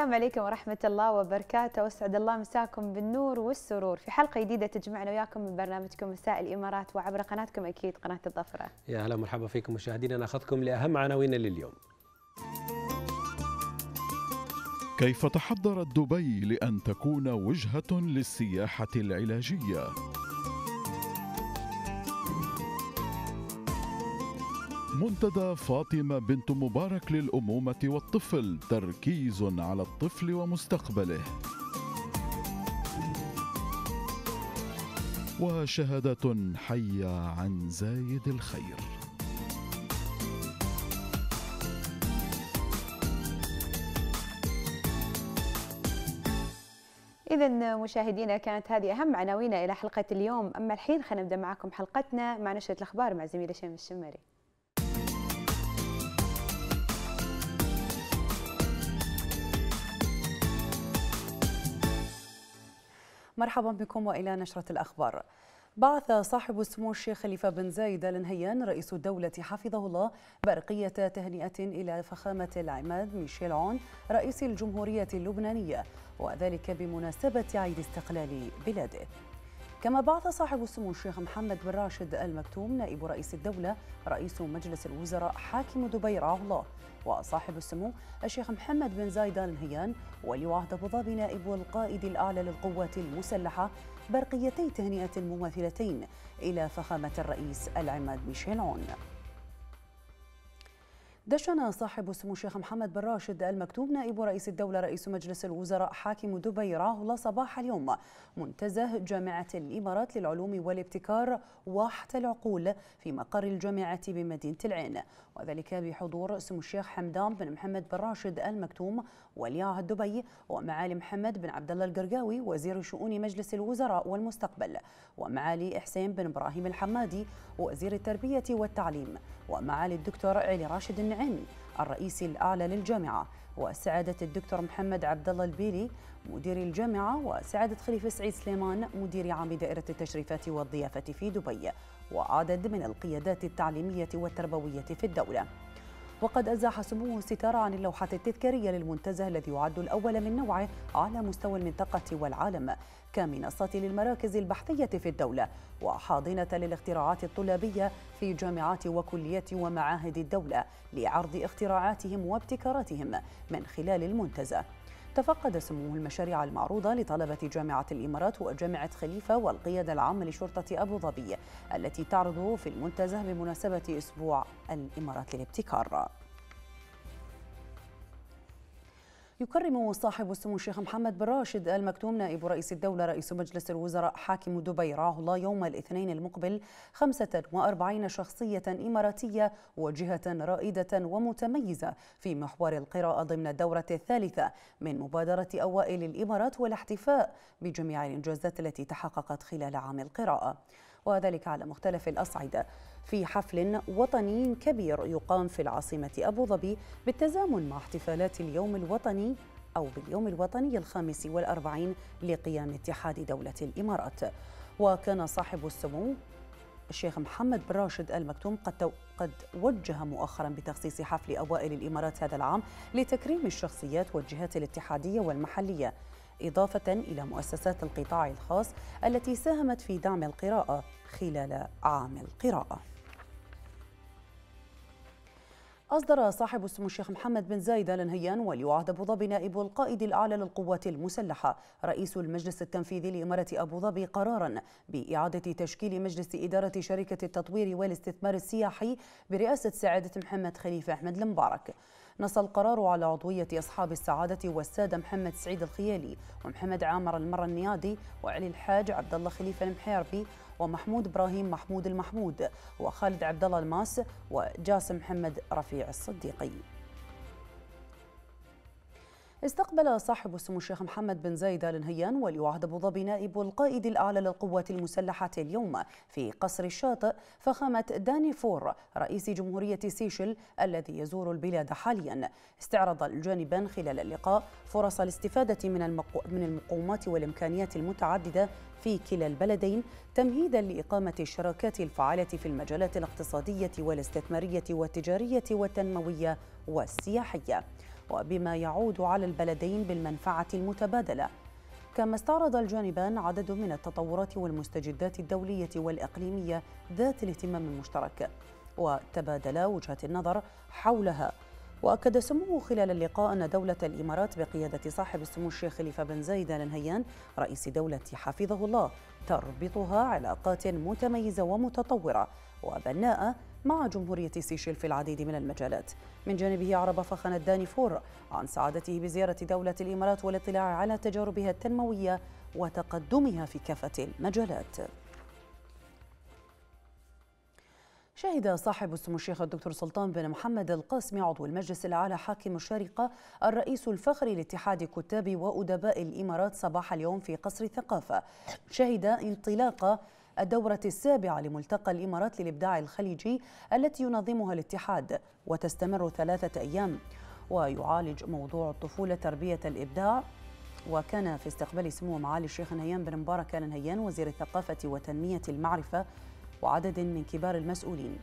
السلام عليكم ورحمة الله وبركاته. واسعد الله مساكم بالنور والسرور. في حلقة جديدة تجمعنا وياكم من برنامجكم مساء الإمارات. وعبر قناتكم أكيد قناة الظفرة. يا هلا مرحبا فيكم مشاهدينا. ناخذكم لأهم عناوين لليوم. كيف تحضرت دبي لأن تكون وجهة للسياحة العلاجية؟ منتدى فاطمة بنت مبارك للأمومة والطفل تركيز على الطفل ومستقبله. وشهادة حية عن زايد الخير. إذا مشاهدينا كانت هذه أهم عناوينا إلى حلقة اليوم. أما الحين خلينا نبدأ معكم حلقتنا مع نشرة الأخبار مع زميلة شيم الشمري. مرحبا بكم وإلى نشرة الأخبار. بعث صاحب السمو الشيخ خليفة بن زايد ال نهيان رئيس الدولة حفظه الله برقية تهنئة إلى فخامة العماد ميشيل عون رئيس الجمهورية اللبنانية وذلك بمناسبة عيد استقلال بلاده. كما بعث صاحب السمو الشيخ محمد بن راشد المكتوم نائب رئيس الدولة رئيس مجلس الوزراء حاكم دبي رعاه الله وصاحب السمو الشيخ محمد بن زايد ال نهيان ولي عهد أبو ظبي نائب القائد الأعلى للقوات المسلحة برقيتي تهنئة مماثلتين إلى فخامة الرئيس العماد ميشيل عون. دشن صاحب السمو الشيخ محمد بن راشد المكتوم نائب رئيس الدولة رئيس مجلس الوزراء حاكم دبي راه الله صباح اليوم. منتزه جامعة الإمارات للعلوم والابتكار واحة العقول في مقر الجامعة بمدينة العين. وذلك بحضور سمو الشيخ حمدان بن محمد بن راشد المكتوم ولي عهد دبي ومعالي محمد بن عبد الله القرقاوي وزير شؤون مجلس الوزراء والمستقبل ومعالي إحسين بن إبراهيم الحمادي وزير التربية والتعليم. ومعالي الدكتور علي راشد النعيمي الرئيس الأعلى للجامعة وسعادة الدكتور محمد عبد الله البيلي مدير الجامعة وسعادة خليفة سعيد سليمان مدير عام دائرة التشريفات والضيافة في دبي وعدد من القيادات التعليمية والتربوية في الدولة. وقد أزاح سموه الستار عن اللوحة التذكارية للمنتزه الذي يعد الأول من نوعه على مستوى المنطقة والعالم كمنصة للمراكز البحثية في الدولة وحاضنة للاختراعات الطلابية في جامعات وكليات ومعاهد الدولة لعرض اختراعاتهم وابتكاراتهم من خلال المنتزه. تفقد سموه المشاريع المعروضة لطلبة جامعة الإمارات وجامعة خليفة والقيادة العامة لشرطة أبو ظبي التي تعرض في المنتزه بمناسبة أسبوع الإمارات للابتكار. يكرم صاحب السمو الشيخ محمد بن راشد المكتوم نائب رئيس الدولة رئيس مجلس الوزراء حاكم دبي رعاه الله يوم الاثنين المقبل 45 شخصية إماراتية وجهة رائدة ومتميزة في محور القراءة ضمن الدورة الثالثة من مبادرة أوائل الإمارات والاحتفاء بجميع الإنجازات التي تحققت خلال عام القراءة. وذلك على مختلف الأصعدة. في حفل وطني كبير يقام في العاصمة أبو ظبي بالتزامن مع احتفالات اليوم الوطني أو باليوم الوطني الخامس والأربعين لقيام اتحاد دولة الإمارات. وكان صاحب السمو الشيخ محمد بن راشد المكتوم قد قد وجه مؤخرا بتخصيص حفل أوائل الإمارات هذا العام لتكريم الشخصيات والجهات الاتحادية والمحلية. إضافة إلى مؤسسات القطاع الخاص التي ساهمت في دعم القراءة خلال عام القراءة. أصدر صاحب السمو الشيخ محمد بن زايد آل نهيان ولي عهد أبو ظبي نائب القائد الأعلى للقوات المسلحة. رئيس المجلس التنفيذي لإمارة أبو ظبي قرارا بإعادة تشكيل مجلس إدارة شركة التطوير والاستثمار السياحي برئاسة سعادة محمد خليفة أحمد المبارك. نص القرار على عضوية أصحاب السعادة والسادة محمد سعيد الخيالي ومحمد عامر المر النيادي وعلي الحاج عبد الله خليفة المحيربي ومحمود إبراهيم محمود المحمود وخالد عبد الله الماس وجاسم محمد رفيع الصديقي. استقبل صاحب السمو الشيخ محمد بن زايد آل نهيان ولي عهد أبو ظبي نائب القائد الأعلى للقوات المسلحة اليوم في قصر الشاطئ فخامة داني فور رئيس جمهورية سيشل الذي يزور البلاد حاليا. استعرض الجانبان خلال اللقاء فرص الاستفادة من من المقومات والإمكانيات المتعددة في كلا البلدين تمهيدا لإقامة الشراكات الفعالة في المجالات الاقتصادية والاستثمارية والتجارية والتنموية والسياحية. وبما يعود على البلدين بالمنفعة المتبادلة. كما استعرض الجانبان عدد من التطورات والمستجدات الدولية والإقليمية ذات الاهتمام المشترك وتبادلا وجهات النظر حولها. وأكد سموه خلال اللقاء أن دولة الإمارات بقيادة صاحب السمو الشيخ خليفة بن زايد آل نهيان رئيس دولة حفظه الله تربطها علاقات متميزة ومتطورة وبناءة مع جمهورية سيشيل في العديد من المجالات. من جانبه أعرب فخن الدانيفور عن سعادته بزيارة دولة الإمارات والاطلاع على تجاربها التنموية وتقدمها في كافة المجالات. شهد صاحب السمو الشيخ الدكتور سلطان بن محمد القاسمي عضو المجلس الأعلى حاكم الشارقة الرئيس الفخري لاتحاد كتاب وأدباء الإمارات صباح اليوم في قصر الثقافة شهد انطلاق الدورة السابعة لملتقى الإمارات للإبداع الخليجي التي ينظمها الاتحاد وتستمر ثلاثة أيام. ويعالج موضوع الطفولة تربية الإبداع. وكان في استقبال سمو معالي الشيخ نهيان بن مبارك آل نهيان وزير الثقافة وتنمية المعرفة وعدد من كبار المسؤولين.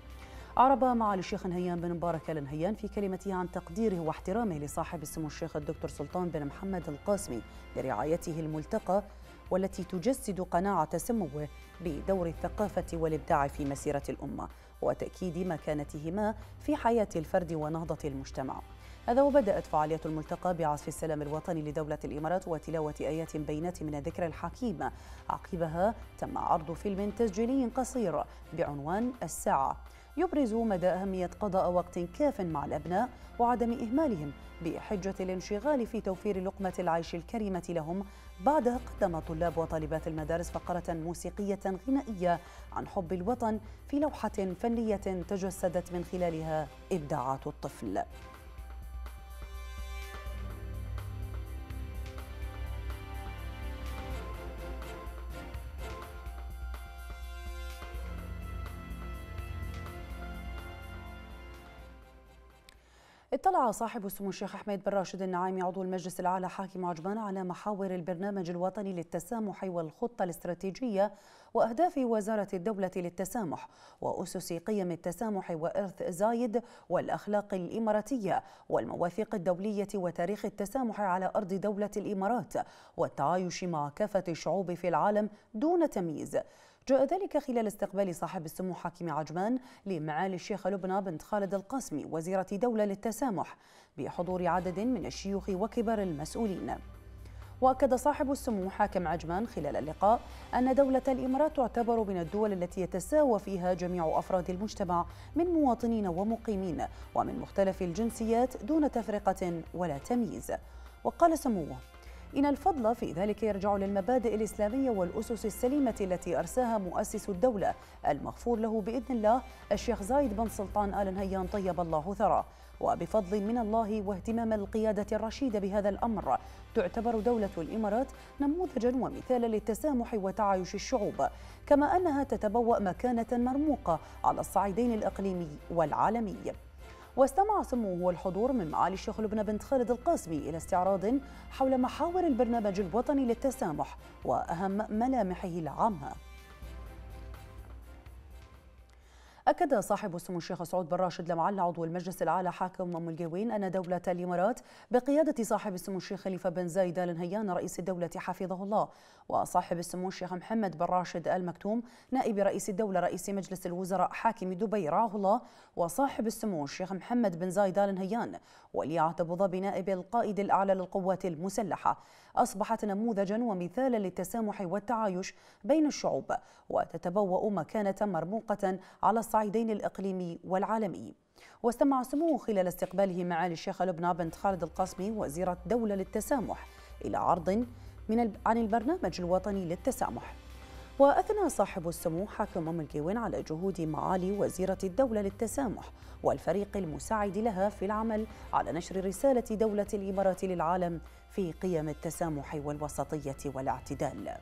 أعرب معالي الشيخ نهيان بن مبارك آل نهيان في كلمته عن تقديره واحترامه لصاحب السمو الشيخ الدكتور سلطان بن محمد القاسمي لرعايته الملتقى والتي تجسد قناعة سموه بدور الثقافة والإبداع في مسيرة الأمة وتأكيد مكانتهما في حياة الفرد ونهضة المجتمع. هذا وبدأت فعالية الملتقى بعزف السلام الوطني لدولة الإمارات وتلاوة آيات بينات من الذكر الحكيم عقبها تم عرض فيلم تسجيلي قصير بعنوان الساعة. يبرز مدى أهمية قضاء وقت كاف مع الأبناء وعدم إهمالهم بحجة الانشغال في توفير لقمة العيش الكريمة لهم بعدها قدم طلاب وطالبات المدارس فقرة موسيقية غنائية عن حب الوطن في لوحة فنية تجسدت من خلالها إبداعات الطفل. اطلع صاحب السمو الشيخ أحمد بن راشد النعيمي عضو المجلس الأعلى حاكم عجمان على محاور البرنامج الوطني للتسامح والخطة الاستراتيجية وأهداف وزارة الدولة للتسامح وأسس قيم التسامح وإرث زايد والأخلاق الإماراتية والمواثيق الدولية وتاريخ التسامح على أرض دولة الإمارات والتعايش مع كافة الشعوب في العالم دون تمييز. جاء ذلك خلال استقبال صاحب السمو حاكم عجمان لمعالي الشيخ لبنى بنت خالد القاسمي وزيرة دولة للتسامح بحضور عدد من الشيوخ وكبار المسؤولين. وأكد صاحب السمو حاكم عجمان خلال اللقاء أن دولة الإمارات تعتبر من الدول التي يتساوى فيها جميع أفراد المجتمع من مواطنين ومقيمين ومن مختلف الجنسيات دون تفرقة ولا تمييز. وقال سموه إن الفضل في ذلك يرجع للمبادئ الإسلامية والأسس السليمة التي أرساها مؤسس الدولة المغفور له بإذن الله الشيخ زايد بن سلطان آل نهيان طيب الله ثراه. وبفضل من الله واهتمام القيادة الرشيدة بهذا الأمر تعتبر دولة الإمارات نموذجا ومثالا للتسامح وتعايش الشعوب. كما أنها تتبوأ مكانة مرموقة على الصعيدين الإقليمي والعالمي. واستمع سموه والحضور من معالي الشيخ لبنى بنت خالد القاسمي إلى استعراض حول محاور البرنامج الوطني للتسامح وأهم ملامحه العامة. أكد صاحب السمو الشيخ سعود بن راشد لمعلى عضو المجلس الأعلى حاكم أم القوين أن دولة الإمارات بقيادة صاحب السمو الشيخ خليفة بن زايد آل نهيان رئيس الدولة حفظه الله وصاحب السمو الشيخ محمد بن راشد آل مكتوم نائب رئيس الدولة رئيس مجلس الوزراء حاكم دبي رعاه الله وصاحب السمو الشيخ محمد بن زايد آل نهيان ولي أبو ظبي نائب القائد الأعلى للقوات المسلحة. أصبحت نموذجا ومثالا للتسامح والتعايش بين الشعوب وتتبوأ مكانة مرموقة على الصعيدين الإقليمي والعالمي. واستمع سموه خلال استقباله معالي الشيخ لبنى بنت خالد القاسمي وزيرة دولة للتسامح إلى عرض من عن البرنامج الوطني للتسامح. وأثنى صاحب السمو حاكم أم الكيوين على جهود معالي وزيرة الدولة للتسامح والفريق المساعد لها في العمل على نشر رسالة دولة الإمارات للعالم في قيم التسامح والوسطية والاعتدال.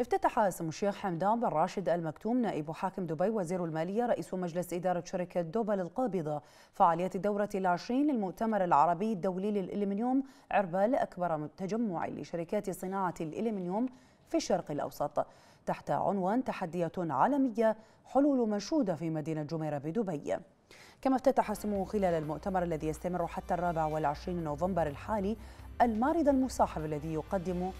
افتتح سمو الشيخ حمدان بن راشد المكتوم نائب حاكم دبي وزير المالية رئيس مجلس إدارة شركة دوبل القابضة. فعاليات الدورة العشرين للمؤتمر العربي الدولي للإلمنيوم عربال أكبر تجمع لشركات صناعة الإلمنيوم في الشرق الأوسط. تحت عنوان تحديات عالمية حلول مشهودة في مدينة جميرة بدبي. كما افتتح سموه خلال المؤتمر الذي يستمر حتى الرابع والعشرين نوفمبر الحالي المعرض المصاحب الذي يقدم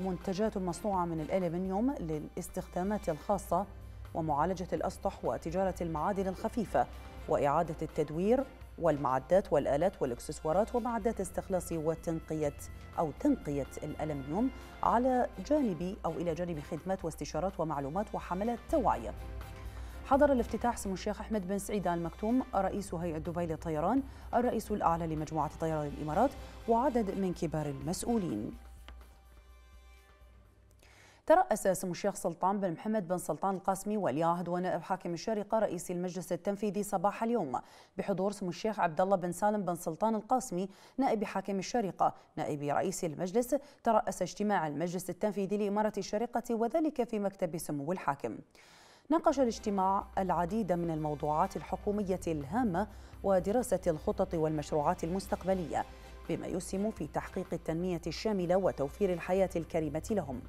منتجات مصنوعة من الألمنيوم للاستخدامات الخاصة ومعالجة الأسطح وتجارة المعادن الخفيفة وإعادة التدوير والمعدات والآلات والإكسسوارات ومعدات استخلاص وتنقية أو تنقية الألمنيوم على جانب أو إلى جانب خدمات واستشارات ومعلومات وحملات توعية. حضر الافتتاح سمو الشيخ أحمد بن سعيد آل مكتوم رئيس هيئة دبي للطيران الرئيس الأعلى لمجموعة طيران الإمارات وعدد من كبار المسؤولين. ترأس سمو الشيخ سلطان بن محمد بن سلطان القاسمي ولي عهد ونائب حاكم الشارقة رئيس المجلس التنفيذي صباح اليوم بحضور سمو الشيخ عبد الله بن سالم بن سلطان القاسمي نائب حاكم الشارقة نائب رئيس المجلس ترأس اجتماع المجلس التنفيذي لإمارة الشارقة وذلك في مكتب سمو الحاكم. ناقش الاجتماع العديد من الموضوعات الحكومية الهامة ودراسة الخطط والمشروعات المستقبلية بما يسهم في تحقيق التنمية الشاملة وتوفير الحياة الكريمة لهم.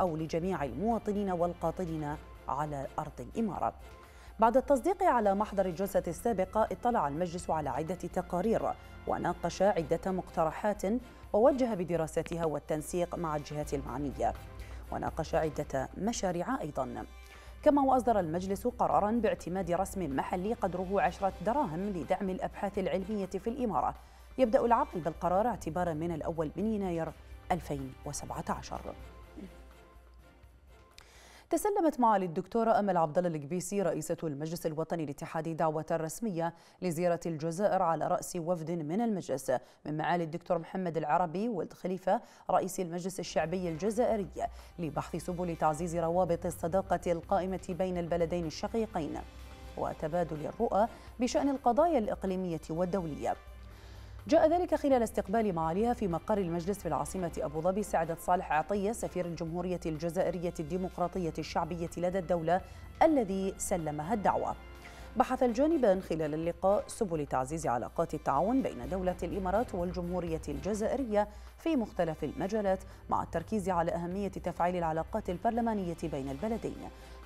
أو لجميع المواطنين والقاطنين على أرض الإمارة بعد التصديق على محضر الجلسة السابقة اطلع المجلس على عدة تقارير وناقش عدة مقترحات ووجه بدراستها والتنسيق مع الجهات المعنية. وناقش عدة مشاريع أيضاً. كما وأصدر المجلس قرارا باعتماد رسم محلي قدره عشرة دراهم لدعم الأبحاث العلمية في الإمارة. يبدأ العمل بالقرار اعتبارا من الأول من يناير 2017 تسلمت معالي الدكتورة أمل عبد الله القبيسي رئيسة المجلس الوطني الاتحادي دعوة رسمية لزيارة الجزائر على رأس وفد من المجلس من معالي الدكتور محمد العربي ولد خليفة رئيس المجلس الشعبي الجزائري لبحث سبل تعزيز روابط الصداقة القائمة بين البلدين الشقيقين وتبادل الرؤى بشأن القضايا الإقليمية والدولية. جاء ذلك خلال استقبال معاليها في مقر المجلس في العاصمة أبو ظبي سعادة صالح عطية سفير الجمهورية الجزائرية الديمقراطية الشعبية لدى الدولة الذي سلمها الدعوة. بحث الجانبان خلال اللقاء سبل تعزيز علاقات التعاون بين دولة الإمارات والجمهورية الجزائرية في مختلف المجالات مع التركيز على أهمية تفعيل العلاقات البرلمانية بين البلدين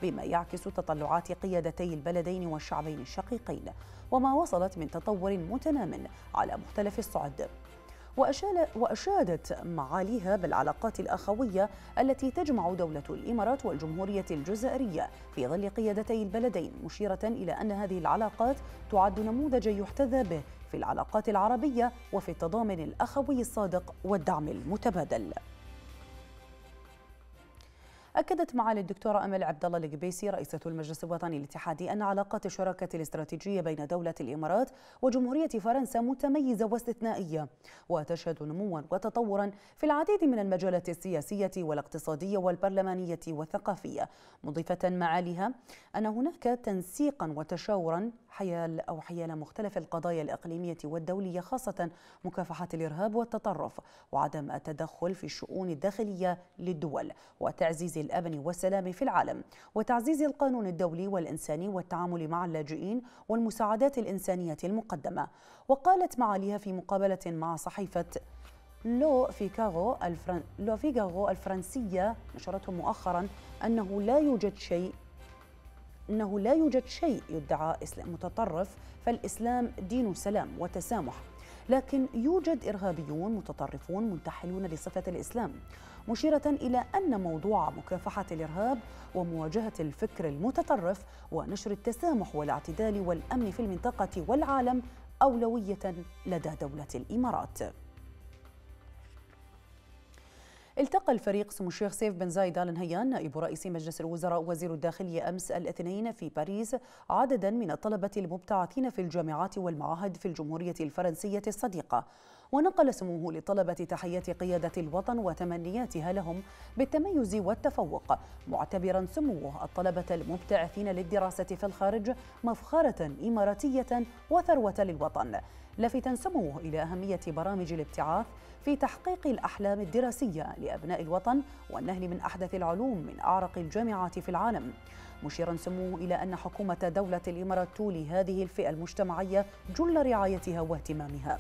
بما يعكس تطلعات قيادتي البلدين والشعبين الشقيقين وما وصلت من تطور متنام على مختلف الصعد. وأشادت معاليها بالعلاقات الأخوية التي تجمع دولة الإمارات والجمهورية الجزائرية في ظل قيادتي البلدين مشيرة إلى أن هذه العلاقات تعد نموذجا يحتذى به في العلاقات العربية وفي التضامن الأخوي الصادق والدعم المتبادل. أكدت معالي الدكتورة أمل عبد الله القبيسي رئيسة المجلس الوطني الاتحادي أن علاقات الشراكة الاستراتيجية بين دولة الإمارات وجمهورية فرنسا متميزة واستثنائية وتشهد نموا وتطورا في العديد من المجالات السياسية والاقتصادية والبرلمانية والثقافية. مضيفة معاليها أن هناك تنسيقا وتشاورا حيال أو حيال مختلف القضايا الإقليمية والدولية خاصة مكافحة الإرهاب والتطرف وعدم التدخل في الشؤون الداخلية للدول وتعزيز الأمن والسلام في العالم وتعزيز القانون الدولي والإنساني والتعامل مع اللاجئين والمساعدات الإنسانية المقدمة. وقالت معاليها في مقابلة مع صحيفة لو فيكاغو الفرن... لو فيغاغو الفرنسية نشرته مؤخرا أنه لا يوجد شيء أنه لا يوجد شيء يدعى إسلام متطرف فالإسلام دين سلام وتسامح. لكن يوجد إرهابيون متطرفون منتحلون لصفة الإسلام. مشيرة إلى أن موضوع مكافحة الإرهاب ومواجهة الفكر المتطرف ونشر التسامح والاعتدال والأمن في المنطقة والعالم أولوية لدى دولة الإمارات. التقى الفريق سمو الشيخ سيف بن زايد آل نهيان نائب رئيس مجلس الوزراء وزير الداخلية أمس الاثنين في باريس عددا من الطلبة المبتعثين في الجامعات والمعاهد في الجمهورية الفرنسية الصديقة. ونقل سموه لطلبة تحيات قيادة الوطن وتمنياتها لهم بالتميز والتفوق. معتبرا سموه الطلبة المبتعثين للدراسة في الخارج مفخرة إماراتية وثروة للوطن. لافتا سموه إلى أهمية برامج الابتعاث في تحقيق الأحلام الدراسية لأبناء الوطن والنهل من أحدث العلوم من أعرق الجامعات في العالم. مشيرا سموه إلى أن حكومة دولة الإمارات تولي هذه الفئة المجتمعية جل رعايتها واهتمامها.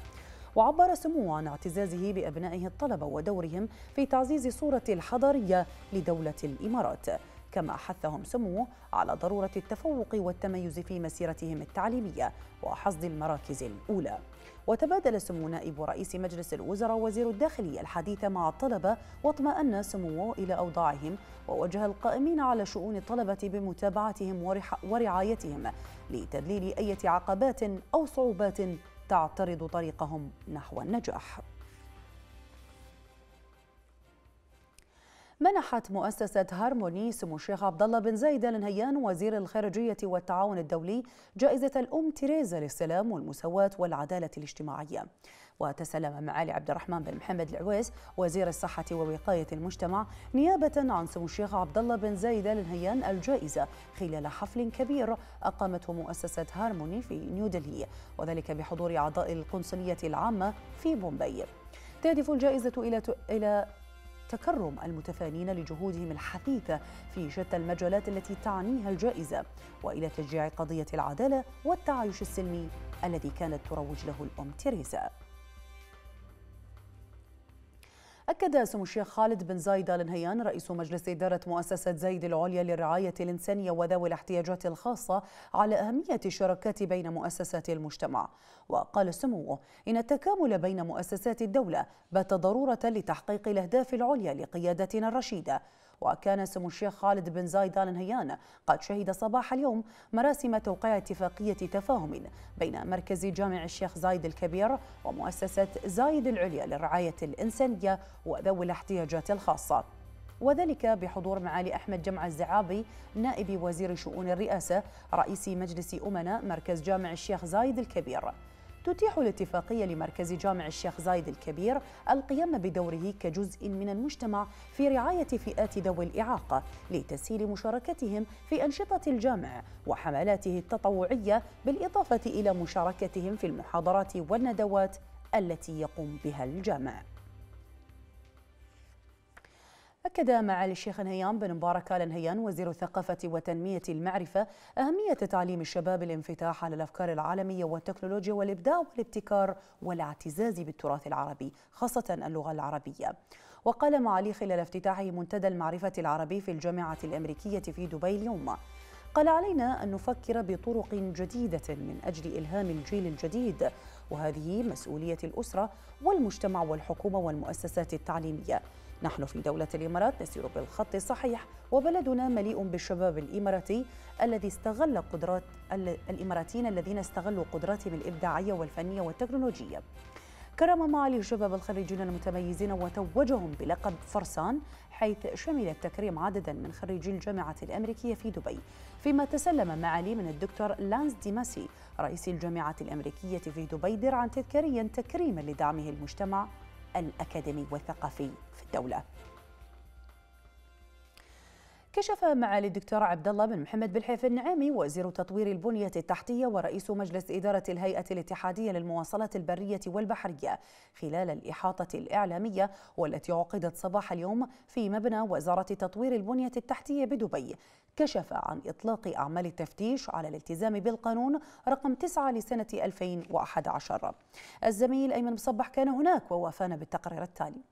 وعبر سموه عن اعتزازه بأبنائه الطلبة ودورهم في تعزيز صورة الحضارية لدولة الإمارات. كما حثهم سموه على ضرورة التفوق والتميز في مسيرتهم التعليمية وحصد المراكز الأولى. وتبادل سمو نائب رئيس مجلس الوزراء وزير الداخلية الحديث مع الطلبة واطمأن سموه إلى أوضاعهم ووجه القائمين على شؤون الطلبة بمتابعتهم ورعايتهم لتذليل أي عقبات أو صعوبات تعترض طريقهم نحو النجاح. منحت مؤسسة هارموني سمو الشيخ عبد الله بن زايد ال نهيان وزير الخارجية والتعاون الدولي جائزة الأم تيريزا للسلام والمساواة والعدالة الاجتماعية. وتسلم معالي عبد الرحمن بن محمد العويس وزير الصحة ووقاية المجتمع نيابة عن سمو الشيخ عبد الله بن زايد ال نهيان الجائزة خلال حفل كبير أقامته مؤسسة هارموني في نيودلهي وذلك بحضور أعضاء القنصلية العامة في بومبي. تهدف الجائزة إلى إلى تكرم المتفانين لجهودهم الحثيثة في شتى المجالات التي تعنيها الجائزة وإلى تشجيع قضية العدالة والتعايش السلمي الذي كانت تروج له الأم تيريزا أكد سمو الشيخ خالد بن زايد آل نهيان رئيس مجلس إدارة مؤسسة زايد العليا للرعاية الإنسانية وذوي الاحتياجات الخاصة على أهمية الشراكات بين مؤسسات المجتمع. وقال سموه إن التكامل بين مؤسسات الدولة بات ضرورة لتحقيق الأهداف العليا لقيادتنا الرشيدة. وكان سمو الشيخ خالد بن زايد آل نهيان قد شهد صباح اليوم مراسم توقيع اتفاقية تفاهم بين مركز جامع الشيخ زايد الكبير ومؤسسة زايد العليا للرعاية الإنسانية وذوي الاحتياجات الخاصة. وذلك بحضور معالي أحمد جمع الزعابي نائب وزير شؤون الرئاسة رئيس مجلس أمناء مركز جامع الشيخ زايد الكبير. تتيح الاتفاقية لمركز جامع الشيخ زايد الكبير القيام بدوره كجزء من المجتمع في رعاية فئات ذوي الإعاقة لتسهيل مشاركتهم في أنشطة الجامع وحملاته التطوعية بالإضافة إلى مشاركتهم في المحاضرات والندوات التي يقوم بها الجامع. أكد معالي الشيخ نهيان بن مبارك آل نهيان وزير الثقافة وتنمية المعرفة أهمية تعليم الشباب الانفتاح على الأفكار العالمية والتكنولوجيا والإبداع والابتكار والاعتزاز بالتراث العربي خاصة اللغة العربية. وقال معالي خلال افتتاحه منتدى المعرفة العربي في الجامعة الأمريكية في دبي اليوم. قال علينا أن نفكر بطرق جديدة من أجل إلهام الجيل الجديد وهذه مسؤولية الأسرة والمجتمع والحكومة والمؤسسات التعليمية. نحن في دولة الإمارات نسير بالخط الصحيح وبلدنا مليء بالشباب الإماراتي الذي استغل قدرات الإماراتيين الذين استغلوا قدراتهم الإبداعية والفنية والتكنولوجية. كرم معالي الشباب الخريجين المتميزين وتوجهم بلقب فرسان حيث شمل التكريم عددا من خريجي الجامعة الأمريكية في دبي. فيما تسلم معالي من الدكتور لانس ديماسي رئيس الجامعة الأمريكية في دبي درعا تذكاريا تكريما لدعمه المجتمع. الأكاديمي والثقافي في الدولة. كشف معالي الدكتور عبد الله بن محمد بالحيف النعيمي وزير تطوير البنية التحتية ورئيس مجلس إدارة الهيئة الاتحادية للمواصلات البرية والبحرية خلال الإحاطة الإعلامية والتي عقدت صباح اليوم في مبنى وزارة تطوير البنية التحتية بدبي. كشف عن إطلاق أعمال التفتيش على الالتزام بالقانون رقم 9 لسنة 2011 الزميل أيمن مصبح كان هناك ووافانا بالتقرير التالي.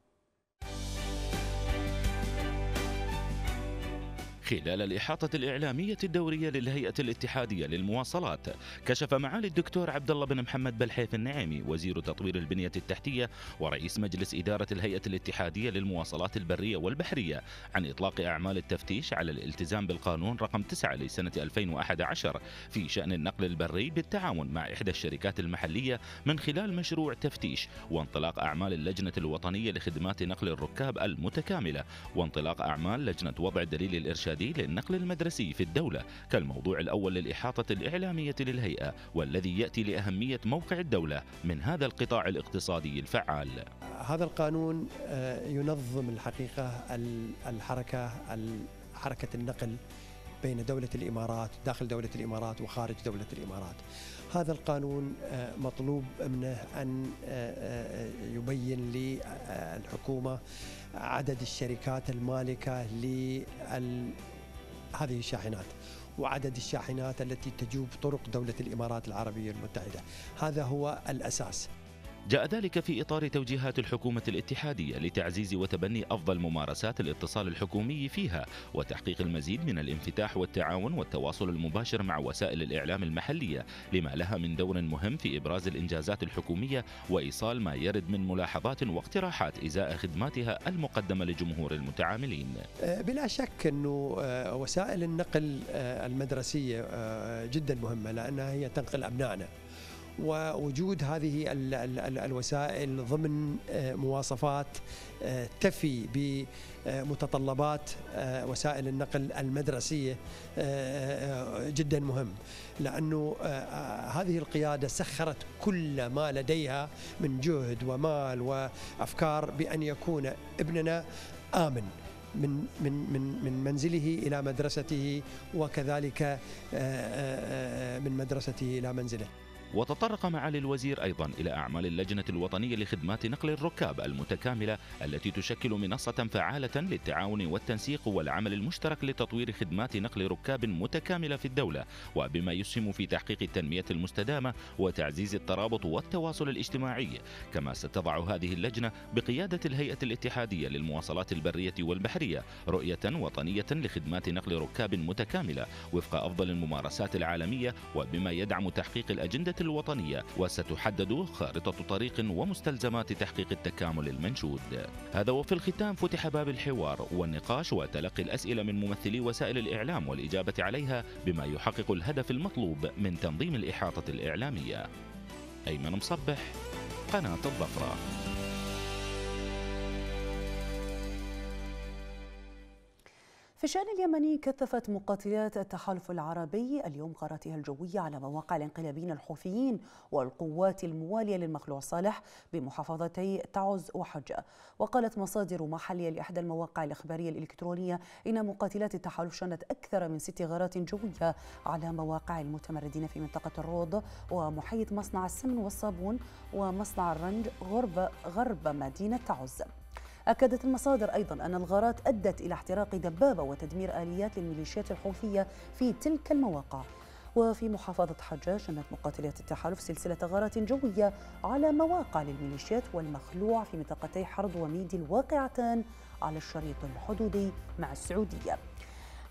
خلال الإحاطة الإعلامية الدورية للهيئة الاتحادية للمواصلات كشف معالي الدكتور عبد الله بن محمد بلحيف النعيمي وزير تطوير البنية التحتية ورئيس مجلس إدارة الهيئة الاتحادية للمواصلات البرية والبحرية عن إطلاق أعمال التفتيش على الالتزام بالقانون رقم 9 لسنة 2011 في شأن النقل البري بالتعاون مع إحدى الشركات المحلية من خلال مشروع تفتيش وانطلاق أعمال اللجنة الوطنية لخدمات نقل الركاب المتكاملة وانطلاق أعمال لجنة وضع الدليل الإرشادي الإرشادي للنقل المدرسي في الدولة كالموضوع الأول للإحاطة الإعلامية للهيئة والذي يأتي لأهمية موقع الدولة من هذا القطاع الاقتصادي الفعال. هذا القانون آه، ينظم الحقيقة الحركة حركة النقل بين دولة الإمارات داخل دولة الإمارات وخارج دولة الإمارات. هذا القانون آه، مطلوب منه أن آه، يبين للحكومة عدد الشركات المالكة هذه الشاحنات وعدد الشاحنات التي تجوب طرق دولة الإمارات العربية المتحدة. هذا هو الأساس. جاء ذلك في إطار توجيهات الحكومة الاتحادية لتعزيز وتبني أفضل ممارسات الاتصال الحكومي فيها وتحقيق المزيد من الانفتاح والتعاون والتواصل المباشر مع وسائل الإعلام المحلية لما لها من دور مهم في إبراز الإنجازات الحكومية وإيصال ما يرد من ملاحظات واقتراحات إزاء خدماتها المقدمة لجمهور المتعاملين. آه، بلا شك أنه آه، وسائل النقل آه، المدرسية جدا مهمة لأنها هي تنقل أبنائنا. ووجود هذه ال ال ال الوسائل ضمن مواصفات تفي بمتطلبات وسائل النقل المدرسية جدا مهم. لأنه هذه القيادة سخرت كل ما لديها من جهد ومال وأفكار بأن يكون ابننا آمن من من من من منزله إلى مدرسته وكذلك من مدرسته إلى منزله. وتطرق معالي الوزير أيضا إلى أعمال اللجنة الوطنية لخدمات نقل الركاب المتكاملة التي تشكل منصة فعالة للتعاون والتنسيق والعمل المشترك لتطوير خدمات نقل ركاب متكاملة في الدولة وبما يسهم في تحقيق التنمية المستدامة وتعزيز الترابط والتواصل الاجتماعي. كما ستضع هذه اللجنة بقيادة الهيئة الاتحادية للمواصلات البرية والبحرية رؤية وطنية لخدمات نقل ركاب متكاملة وفق أفضل الممارسات العالمية وبما يدعم تحقيق الأجندة الوطنية وستحدد خارطة طريق ومستلزمات تحقيق التكامل المنشود. هذا وفي الختام فتح باب الحوار والنقاش وتلقي الأسئلة من ممثلي وسائل الإعلام والإجابة عليها بما يحقق الهدف المطلوب من تنظيم الإحاطة الإعلامية. أيمن مصبح قناة الظفرة في الشأن اليمني كثفت مقاتلات التحالف العربي اليوم غاراتها الجوية على مواقع الانقلابيين الحوثيين والقوات الموالية للمخلوع صالح بمحافظتي تعز وحجة وقالت مصادر محلية لإحدى المواقع الإخبارية الإلكترونية إن مقاتلات التحالف شنت أكثر من ست غارات جوية على مواقع المتمردين في منطقة الروض ومحيط مصنع السمن والصابون ومصنع الرنج غرب غرب مدينة تعز. أكدت المصادر أيضا أن الغارات أدت إلى احتراق دبابة وتدمير آليات للميليشيات الحوثية في تلك المواقع. وفي محافظة حجاج شنت مقاتلات التحالف سلسلة غارات جوية على مواقع للميليشيات والمخلوع في منطقتي حرض وميدي الواقعتان على الشريط الحدودي مع السعودية.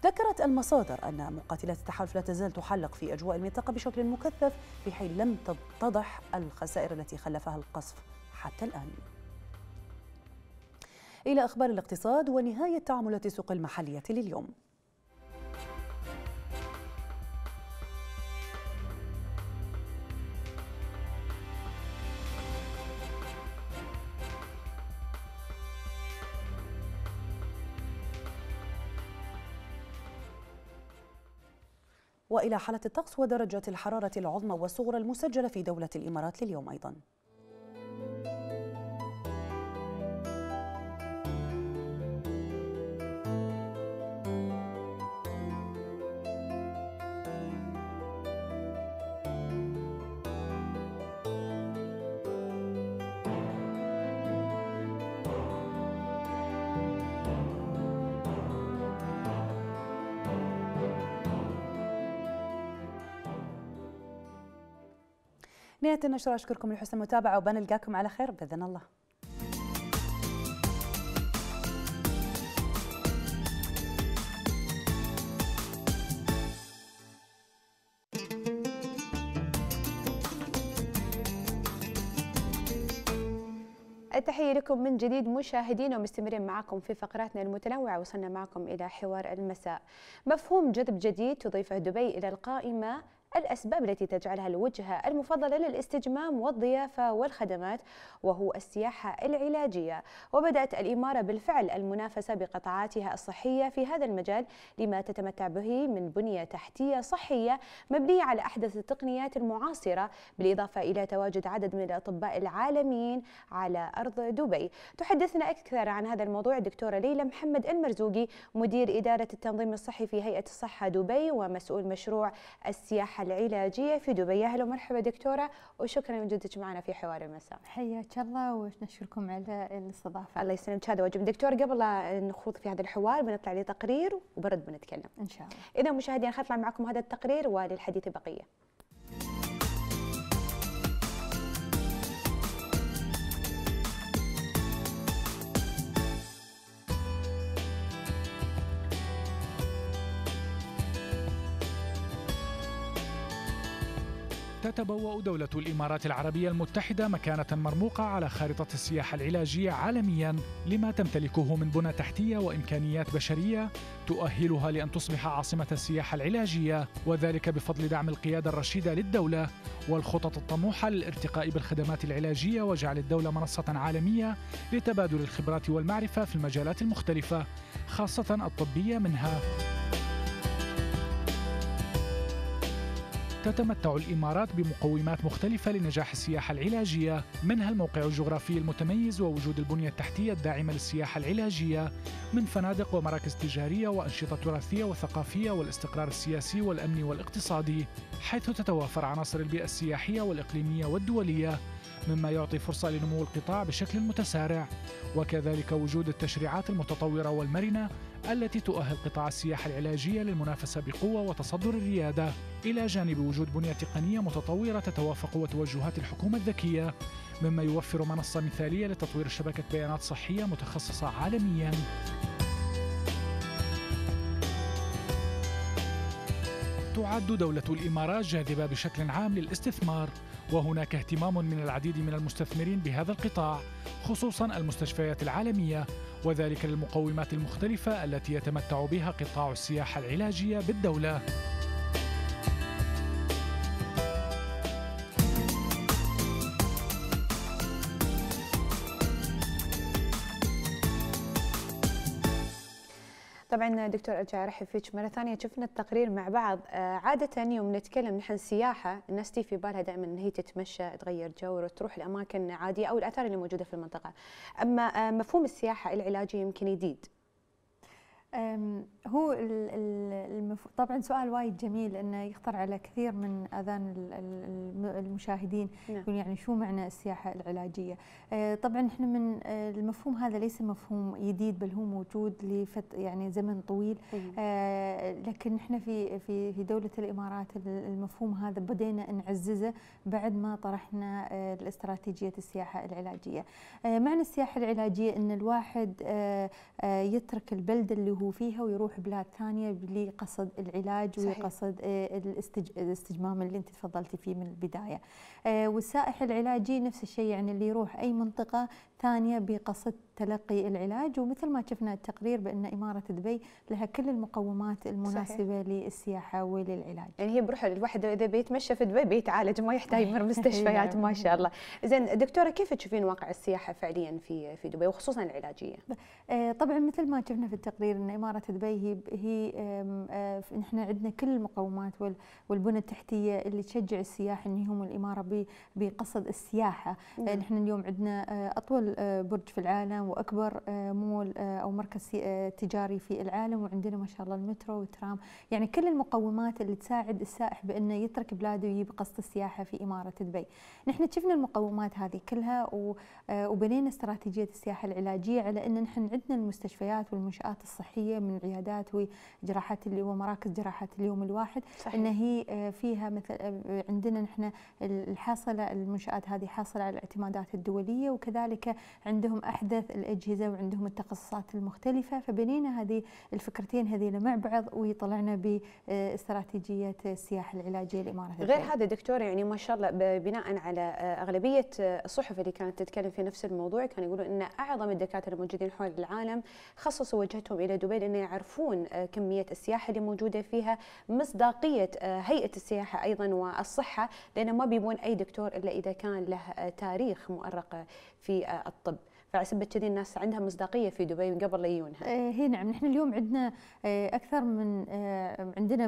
ذكرت المصادر أن مقاتلات التحالف لا تزال تحلق في أجواء المنطقة بشكل مكثف حين لم تتضح الخسائر التي خلفها القصف حتى الآن. إلى أخبار الاقتصاد ونهاية تعاملات السوق المحلية لليوم. وإلى حالة الطقس ودرجه الحرارة العظمى والصغرى المسجلة في دولة الإمارات لليوم أيضا. النشرة أشكركم لحسن المتابعة وبنلقاكم على خير بإذن الله. التحية لكم من جديد مشاهدين ومستمرين معكم في فقراتنا المتنوعة وصلنا معكم إلى حوار المساء. مفهوم جذب جديد تضيفه دبي إلى القائمة الأسباب التي تجعلها الوجهة المفضلة للاستجمام والضيافة والخدمات وهو السياحة العلاجية. وبدأت الإمارة بالفعل المنافسة بقطاعاتها الصحية في هذا المجال لما تتمتع به من بنية تحتية صحية مبنية على أحدث التقنيات المعاصرة بالإضافة إلى تواجد عدد من الأطباء العالميين على أرض دبي. تحدثنا أكثر عن هذا الموضوع الدكتورة ليلى محمد المرزوقي مدير إدارة التنظيم الصحي في هيئة الصحة دبي ومسؤول مشروع السياحة العلاجية في دبي. أهلا ومرحبا دكتورة وشكرا لوجودك معنا في حوار المساء. حياك الله ونشكركم على الاستضافة. الله يسلمك هذا واجب. دكتور قبل نخوض في هذا الحوار بنطلع لتقرير وبرد بنتكلم. إن شاء الله. إذا مشاهدينا خلطنا معكم هذا التقرير وللحديث بقية تتبوأ دولة الإمارات العربية المتحدة مكانة مرموقة على خارطة السياحة العلاجية عالميا لما تمتلكه من بنى تحتية وإمكانيات بشرية تؤهلها لأن تصبح عاصمة السياحة العلاجية وذلك بفضل دعم القيادة الرشيدة للدولة والخطط الطموحة للارتقاء بالخدمات العلاجية وجعل الدولة منصة عالمية لتبادل الخبرات والمعرفة في المجالات المختلفة خاصة الطبية منها. تتمتع الإمارات بمقومات مختلفة لنجاح السياحة العلاجية. منها الموقع الجغرافي المتميز ووجود البنية التحتية الداعمة للسياحة العلاجية. من فنادق ومراكز تجارية وأنشطة تراثية وثقافية والاستقرار السياسي والأمني والاقتصادي حيث تتوافر عناصر البيئة السياحية والإقليمية والدولية مما يعطي فرصة لنمو القطاع بشكل متسارع. وكذلك وجود التشريعات المتطورة والمرنة التي تؤهل قطاع السياحة العلاجية للمنافسة بقوة وتصدر الريادة. إلى جانب وجود بنية تقنية متطورة تتوافق وتوجهات الحكومة الذكية مما يوفر منصة مثالية لتطوير شبكة بيانات صحية متخصصة عالمياً. تعد دولة الإمارات جاذبة بشكل عام للاستثمار وهناك اهتمام من العديد من المستثمرين بهذا القطاع خصوصا المستشفيات العالمية وذلك للمقومات المختلفة التي يتمتع بها قطاع السياحة العلاجية بالدولة. طبعا دكتور ارجع ارحب فيك مرة ثانية. شفنا التقرير مع بعض. آه، عادة يوم نتكلم نحن سياحة الناس تي في بالها دائما إن هي تتمشى تغير جو تروح الاماكن عادية أو الآثار اللي موجودة في المنطقة. أما آه، مفهوم السياحة العلاجيه يمكن جديد هو المف... طبعا سؤال وايد جميل إنه يخطر على كثير من أذان المشاهدين نعم. يعني شو معنى السياحة العلاجية. آه، طبعا إحنا من آه، المفهوم هذا ليس مفهوم جديد بل هو موجود لفت يعني زمن طويل. آه لكن إحنا في في في دولة الإمارات المفهوم هذا بدينا نعززه بعد ما طرحنا الاستراتيجية السياحة العلاجية. معنى السياحة العلاجية إن الواحد يترك البلده اللي هو فيها ويروح بلاد ثانية لقصد العلاج وقصد آه، الاستجمام اللي انت تفضلتي فيه من البداية. آه، والسائح العلاجي نفس الشيء يعني اللي يروح أي منطقة ثانية بقصد تلقي العلاج ومثل ما شفنا التقرير بأن إمارة دبي لها كل المقومات المناسبة صحيح. للسياحة وللعلاج. يعني هي بروح الواحد إذا بيتمشى في دبي بيتعالج ما يحتاج يمر مستشفيات ما شاء الله. زين دكتورة كيف تشوفين واقع السياحة فعليا في في دبي وخصوصا العلاجية؟ آه، طبعا مثل ما شفنا في التقرير أن إمارة دبي هي هي آه، نحن عندنا كل المقومات والبنى التحتية اللي تشجع السياح انهم الإمارة بقصد السياحة. نعم. نحن اليوم عندنا أطول برج في العالم وأكبر آه، مول آه، أو مركز آه، تجاري في العالم وعندنا ما شاء الله المترو والترام يعني كل المقومات اللي تساعد السائح بأنه يترك بلاده ويجي بقصد السياحة في إمارة دبي. نحن شفنا المقومات هذه كلها وبنينا استراتيجية السياحة العلاجية على أن نحن عندنا المستشفيات والمنشآت الصحية من عيادات وجراحات اللي هو مراكز جراحات اليوم الواحد صحيح. إن هي فيها مثل عندنا نحن الحاصلة المنشآت هذه حاصلة على الاعتمادات الدولية وكذلك عندهم أحدث الأجهزة وعندهم التخصصات المختلفة. فبنينا هذه الفكرتين هذيلا مع بعض وطلعنا باستراتيجية السياحة العلاجية لإمارة غير هذا دكتور يعني ما شاء الله بناء على أغلبية الصحف اللي كانت تتكلم في نفس الموضوع كانوا يقولون إن أعظم الدكاترة الموجودين حول العالم خصصوا وجهتهم إلى دبي لأن يعرفون كمية السياحة اللي موجودة فيها مصداقية هيئة السياحة أيضا والصحة لأن ما بيبون أي دكتور إلا إذا كان له تاريخ مؤرق في الطب. فعسبة كذي الناس عندها مصداقية في دبي من قبل لا يجونها. آه، هي نعم نحن اليوم عندنا آه، أكثر من آه، عندنا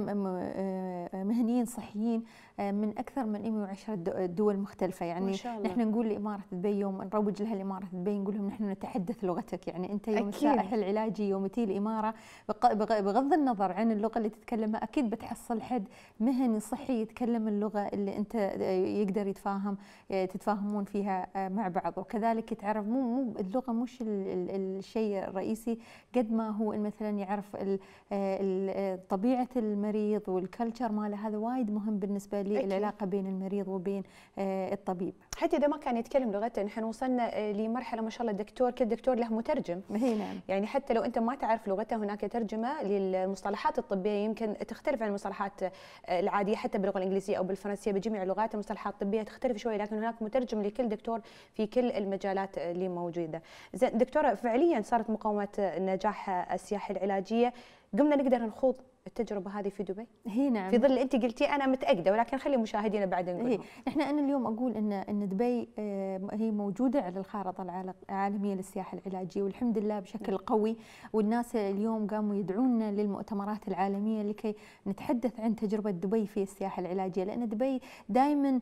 مهنيين صحيين من أكثر من 110 دول مختلفة يعني ما شاء الله. نحن نقول لإمارة دبي يوم نروج لها لإمارة دبي نقول لهم نحن نتحدث لغتك يعني أنت يوم. السائح العلاجي يوم تي الإمارة بغض النظر عن اللغة اللي تتكلمها أكيد بتحصل حد مهني صحي يتكلم اللغة اللي أنت يقدر يتفاهم تتفاهمون فيها مع بعض وكذلك يتعرف مو مو اللغة مش الشيء الرئيسي قد ما هو مثلا يعرف طبيعة المريض والكلتشر ماله هذا وايد مهم بالنسبة للعلاقه بين المريض وبين الطبيب. حتى إذا ما كان يتكلم لغته نحن وصلنا لمرحلة ما شاء الله الدكتور كل دكتور له مترجم. هي نعم. يعني حتى لو أنت ما تعرف لغته هناك ترجمة للمصطلحات الطبية يمكن تختلف عن المصطلحات العادية حتى باللغة الإنجليزية أو بالفرنسية بجميع اللغات المصطلحات الطبية تختلف شوي لكن هناك مترجم لكل دكتور في كل المجالات اللي موجودة. زين دكتورة فعليا صارت مقومات نجاح السياحة العلاجية. قمنا نقدر نخوض التجربة هذه في دبي؟ هي نعم في ظل انت قلتي أنا متأكدة ولكن خلي مشاهدينا بعد نقول هي إحنا أنا اليوم أقول ان إن دبي هي موجودة على الخارطة العالمية للسياحة العلاجية والحمد لله بشكل نعم. قوي والناس اليوم قاموا يدعونا للمؤتمرات العالمية لكي نتحدث عن تجربة دبي في السياحة العلاجية لأن دبي دائما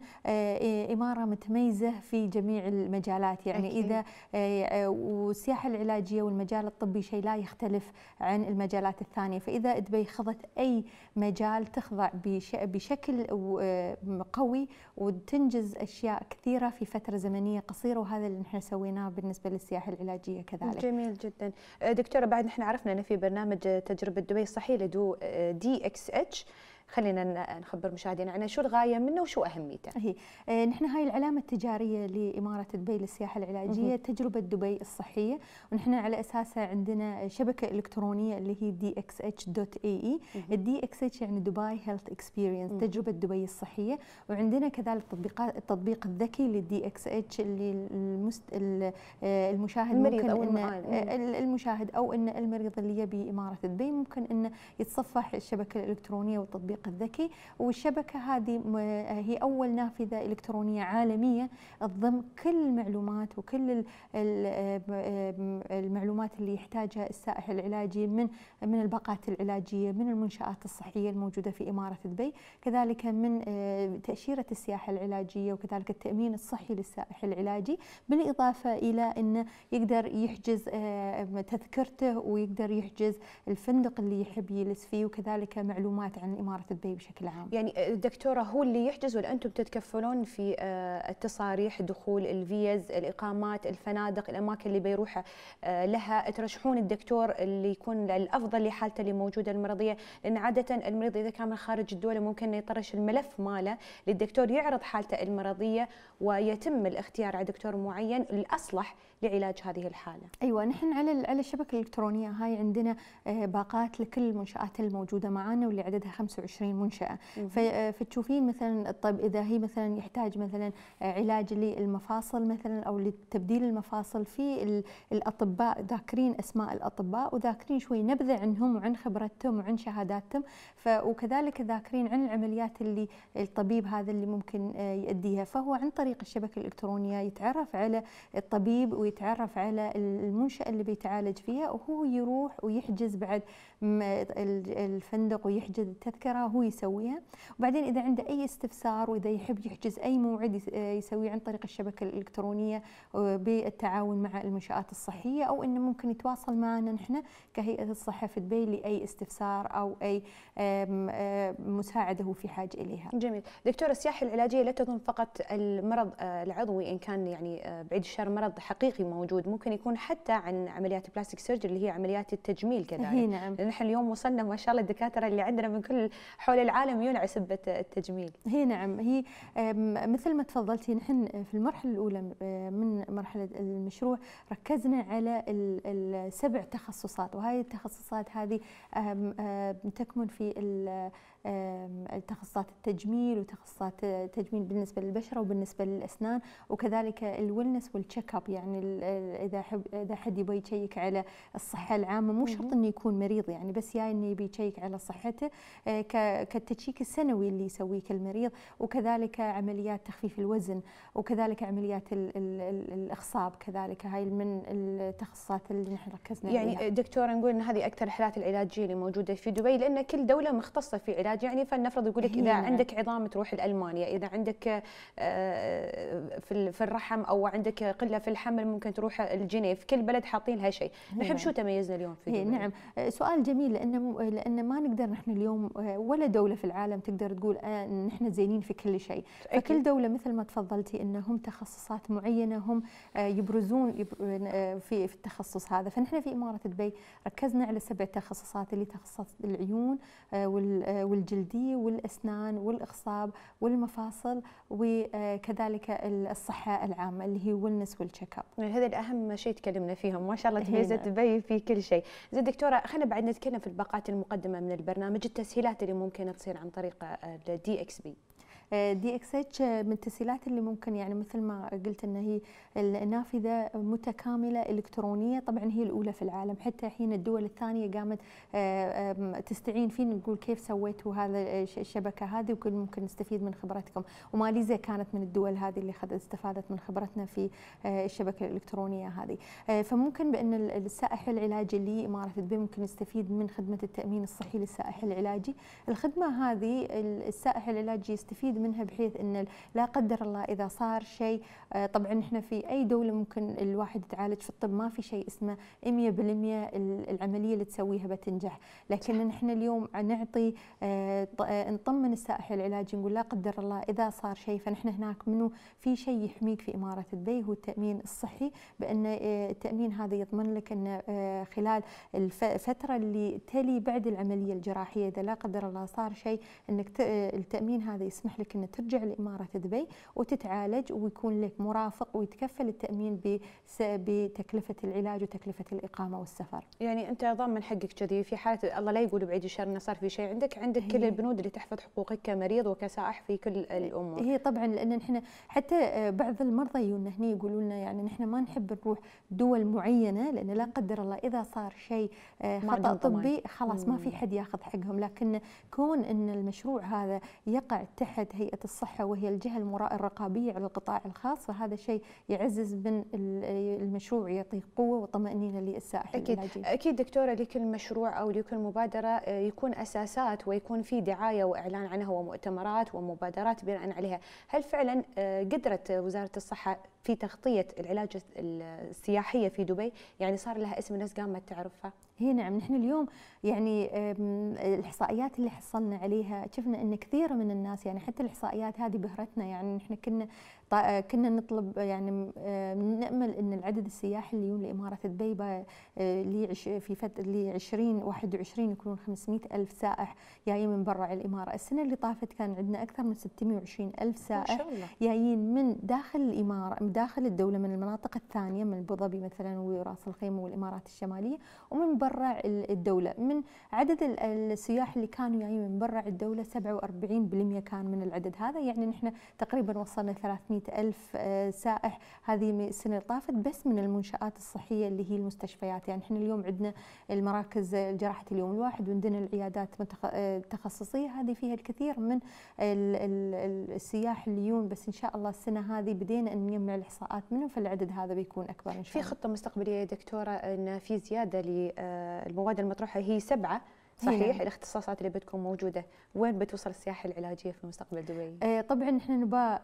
إمارة متميزة في جميع المجالات يعني أكيد. إذا والسياحة العلاجية والمجال الطبي شيء لا يختلف عن المجالات الثانية فإذا دبي خضت أي مجال تخضع بشكل قوي وتنجز أشياء كثيرة في فترة زمنية قصيرة وهذا اللي نحن سويناه بالنسبة للسياحة العلاجية كذلك. جميل جدا. دكتورة بعد نحن عرفنا ان في برنامج تجربة دبي الصحيه لدو دي إكس اتش خلينا نخبر مشاهدينا عنه شو الغاية منه وشو أهميته. هي آه نحن هاي العلامه التجارية لإمارة دبي للسياحه العلاجية تجربة دبي الصحية ونحن على اساسها عندنا شبكة إلكترونية اللي هي دي إكس اتش دوت اي اي الدي إكس اتش يعني Dubai Health Experience تجربة دبي الصحية. وعندنا كذلك تطبيقات التطبيق الذكي لل DXH اللي المست المشاهد المريض ممكن أو إن المشاهد أو إن المريض اللي يبي إمارة دبي ممكن انه يتصفح الشبكة الإلكترونية والتطبيق التطبيق الذكي والشبكة هذه هي أول نافذة إلكترونية عالمية تضم كل المعلومات وكل المعلومات اللي يحتاجها السائح العلاجي من من الباقات العلاجية من المنشآت الصحية الموجودة في إمارة دبي. كذلك من تأشيرة السياحة العلاجية وكذلك التأمين الصحي للسائح العلاجي بالإضافة إلى أنه يقدر يحجز تذكرته ويقدر يحجز الفندق اللي يحب يجلس فيه وكذلك معلومات عن إمارة دبي بشكل عام. يعني دكتورة هو اللي يحجز ولا أنتم تتكفلون في التصاريح دخول الفيز الإقامات الفنادق الأماكن اللي بيروح لها. ترشحون الدكتور اللي يكون الأفضل لحالته اللي موجودة المرضية لأن عادة المريض إذا كان من خارج الدولة ممكن يطرش الملف ماله. للدكتور يعرض حالته المرضية ويتم الاختيار على دكتور معين. الأصلح لعلاج هذه الحالة. أيوه نحن على على الشبكة الإلكترونية هاي عندنا باقات لكل المنشات الموجودة معنا واللي عددها 25 منشأة. فتشوفين مثلا الطب إذا هي مثلا يحتاج مثلا علاج للمفاصل مثلا أو لتبديل المفاصل في الأطباء ذاكرين أسماء الأطباء وذاكرين شوي نبذة عنهم وعن خبرتهم وعن شهاداتهم. وكذلك ذاكرين عن العمليات اللي الطبيب هذا اللي ممكن يؤديها. فهو عن طريق الشبكة الإلكترونية يتعرف على الطبيب ويتعرف على المنشأة اللي بيتعالج فيها وهو يروح ويحجز بعد الفندق ويحجز التذكرة وهو يسويها. وبعدين إذا عنده أي استفسار وإذا يحب يحجز أي موعد يسويه عن طريق الشبكة الإلكترونية بالتعاون مع المنشآت الصحية أو إنه ممكن يتواصل معنا نحن كهيئة الصحة في دبي لأي استفسار أو أي مساعدة هو في حاجة إليها. جميل. دكتورة السياحة العلاجية لا تظن فقط المرض العضوي إن كان يعني بعيد الشر مرض حقيقي موجود ممكن يكون حتى عن عمليات بلاستيك سيرجري اللي هي عمليات التجميل كذلك. هي نعم. إحنا اليوم وصلنا ما شاء الله الدكاترة اللي عندنا من كل حول العالم ينعى سبه التجميل هي نعم هي مثل ما تفضلتي نحن في المرحلة الأولى من مرحلة المشروع ركزنا على السبع تخصصات وهذه التخصصات هذه تكمن في تخصصات التجميل وتخصصات التجميل بالنسبة للبشرة وبالنسبة للأسنان وكذلك ال wellness وال check up يعني إذا حب إذا حد يبغى يشيك على الصحة العامة مو شرط إنه يكون مريض يعني بس جاي إنه يبي يشيك على صحته كال check السنوي اللي يسويه كل مريض وكذلك عمليات تخفيف الوزن وكذلك عمليات ال ال الإخصاب كذلك هاي من التخصصات اللي نحن ركزنا يعني عليها. دكتورة نقول إن هذه أكثر الحالات العلاجية اللي موجودة في دبي لأن كل دولة مختصة في علاج يعني فلنفرض يقول لك إذا. عندك عظام تروح لألمانيا إذا عندك في في الرحم أو عندك قلة في الحمل ممكن تروح الجنيف. كل بلد حاطين لها شيء. نحب. شو تميزنا اليوم في دبي نعم. سؤال جميل لأن لأن ما نقدر نحن اليوم آه، ولا دولة في العالم تقدر تقول آه، إن إحنا زينين في كل شيء. فكل دولة مثل ما تفضلتي انهم تخصصات معينة هم آه، يبرزون في في التخصص هذا. فنحن في إمارة دبي ركزنا على سبع تخصصات اللي تخصص العيون والجلدية والأسنان والاخصاب والمفاصل وكذلك الصحة العامة اللي هي والنس والتشيك اب يعني هذا الأهم شيء تكلمنا فيهم ما شاء الله تميزت دبي في كل شيء. زين دكتورة خلينا بعد نتكلم في الباقات المقدمة من البرنامج التسهيلات اللي ممكن تصير عن طريق ال DXB DXH من التسهيلات اللي ممكن يعني مثل ما قلت إن هي النافذة متكاملة إلكترونية. طبعا هي الأولى في العالم. حتى الحين الدول الثانية قامت آه، تستعين فينا نقول كيف سويتوا هذا الشبكة هذه وكل ممكن نستفيد من خبرتكم وماليزيا كانت من الدول هذه اللي استفادت من خبرتنا في آه، الشبكة الإلكترونية هذه. آه، فممكن بأن السائح العلاجي اللي اماره دبي ممكن يستفيد من خدمة التأمين الصحي للسائح العلاجي. الخدمة هذه السائح العلاجي يستفيد منها بحيث إن لا قدر الله إذا صار شيء آه، طبعا إحنا في أي دولة ممكن الواحد يتعالج في الطب ما في شيء اسمه 100% العملية اللي تسويها بتنجح. لكن نحن اليوم نعطي آه، آه، نطمن السائح العلاجي نقول لا قدر الله إذا صار شيء فنحن هناك منه في شيء يحميك في إمارة دبي هو التأمين الصحي بأن التأمين هذا يضمن لك إن خلال الفترة اللي تلي بعد العملية الجراحية إذا لا قدر الله صار شيء إنك التأمين هذا يسمح لك ان ترجع لإمارة دبي وتتعالج ويكون لك مرافق ويتكفل التأمين بتكلفة العلاج وتكلفة الإقامة والسفر. يعني أنت ضامن حقك كذي في حالة الله لا يقول بعيد الشر إنه صار في شيء. عندك عندك كل البنود اللي تحفظ حقوقك كمريض وكسائح في كل الأمور. هي طبعا لأن إحنا حتى بعض المرضى يجونا هنا يقولوا لنا يعني نحن ما نحب نروح دول معينة لأن لا قدر الله إذا صار شيء آه، خطأ طبي خلاص ما في حد ياخذ حقهم. لكن كون إن المشروع هذا يقع تحت هيئة الصحة وهي الجهة الرقابية على القطاع الخاص فهذا شيء يعزز من المشروع يعطي قوة وطمأنينة للسائح أكيد العلاجي. أكيد دكتورة لكل مشروع أو لكل مبادرة آه، يكون أساسات ويكون في دعاية وإعلان عنها ومؤتمرات ومبادرات بناء عليها، هل فعلا آه، قدرت وزارة الصحة في تغطية العلاج السياحية في دبي؟ يعني صار لها اسم الناس قامت تعرفها؟ هي نعم نحن اليوم يعني الإحصائيات اللي حصلنا عليها شفنا إن كثير من الناس يعني حتى الإحصائيات هذه بهرتنا يعني نحن كنا كنا نطلب يعني نأمل إن العدد السياحي اللي يجون لإمارة دبي آه، في فتره ل 2021 يكونون 500 ألف سائح جايين من برا الإمارة، السنة اللي طافت كان عندنا أكثر من 620 ألف سائح جايين من داخل الإمارة من داخل الدولة من المناطق الثانية من أبو ظبي مثلا وراس الخيمة والإمارات الشمالية ومن برا الدولة، من عدد السياح اللي كانوا جايين من برا الدولة 47% كان من العدد هذا. يعني نحن تقريبا وصلنا 300 ألف آه، سائح هذه السنة اللي طافت بس من المنشآت الصحية اللي هي المستشفيات. يعني إحنا اليوم عندنا المراكز جراحة اليوم الواحد وعندنا العيادات التخصصية آه، هذه فيها الكثير من السياح اللي يجون بس إن شاء الله السنة هذه بدينا أن نجمع الإحصاءات منهم فالعدد هذا بيكون أكبر إن شاء الله. في خطة مستقبلية يا دكتورة أن في زيادة للمواد المطروحة هي سبعة. صحيح. الاختصاصات اللي بتكون موجودة. وين بتوصل السياحة العلاجية في مستقبل دبي؟ آه طبعا إحنا نبى آه,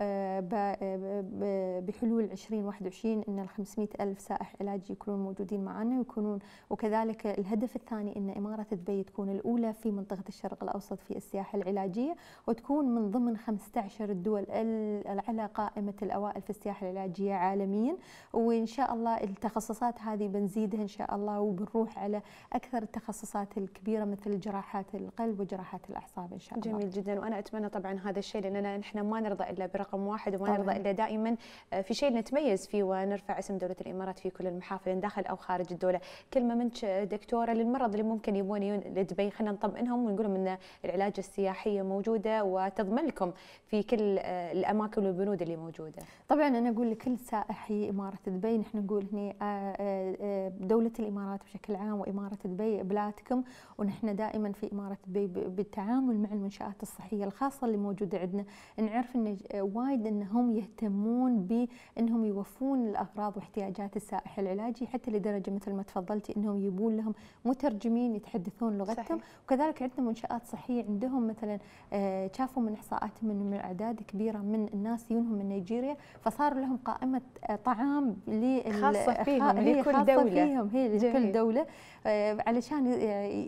آه، بحلول 2021 إن ال 500 ألف سائح علاجي يكونون موجودين معنا ويكونون وكذلك الهدف الثاني إن إمارة دبي تكون الأولى في منطقة الشرق الأوسط في السياحة العلاجية وتكون من ضمن 15 الدول على قائمة الأوائل في السياحة العلاجية عالميا. وإن شاء الله التخصصات هذه بنزيدها إن شاء الله وبنروح على أكثر التخصصات الكبيرة مثل مثل جراحات القلب وجراحات الأعصاب إن شاء الله. جميل جدا وأنا أتمنى طبعا هذا الشيء لأننا نحن ما نرضى إلا برقم واحد وما طبعاً. نرضى إلا دائما آه، في شيء نتميز فيه ونرفع اسم دولة الإمارات في كل المحافل داخل أو خارج الدولة. كلمه منك دكتورة للمرض اللي ممكن يبون لدبي خلينا نطمئنهم ونقول لهم إن العلاج السياحية موجودة وتضمن لكم في كل آه، الأماكن والبنود اللي موجودة. طبعا أنا أقول لكل سائحي إمارة دبي نحن نقول هنا آه، دولة الإمارات بشكل عام وإمارة دبي بلادكم ونحن دائما في إمارة دبي بالتعامل مع المنشآت الصحية الخاصة اللي موجودة عندنا. نعرف أن وايد أنهم يهتمون بأنهم يوفون الأغراض واحتياجات السائح العلاجي حتى لدرجة مثل ما تفضلتي أنهم يبون لهم مترجمين يتحدثون لغتهم. صحيح. وكذلك عندنا منشآت صحية عندهم مثلا آه، شافوا من إحصاءاتهم أنه من أعداد كبيرة من الناس يونهم من نيجيريا فصار لهم قائمة آه، طعام خاصة فيهم لكل دولة. فيهم هي لكل دولة. آه، علشان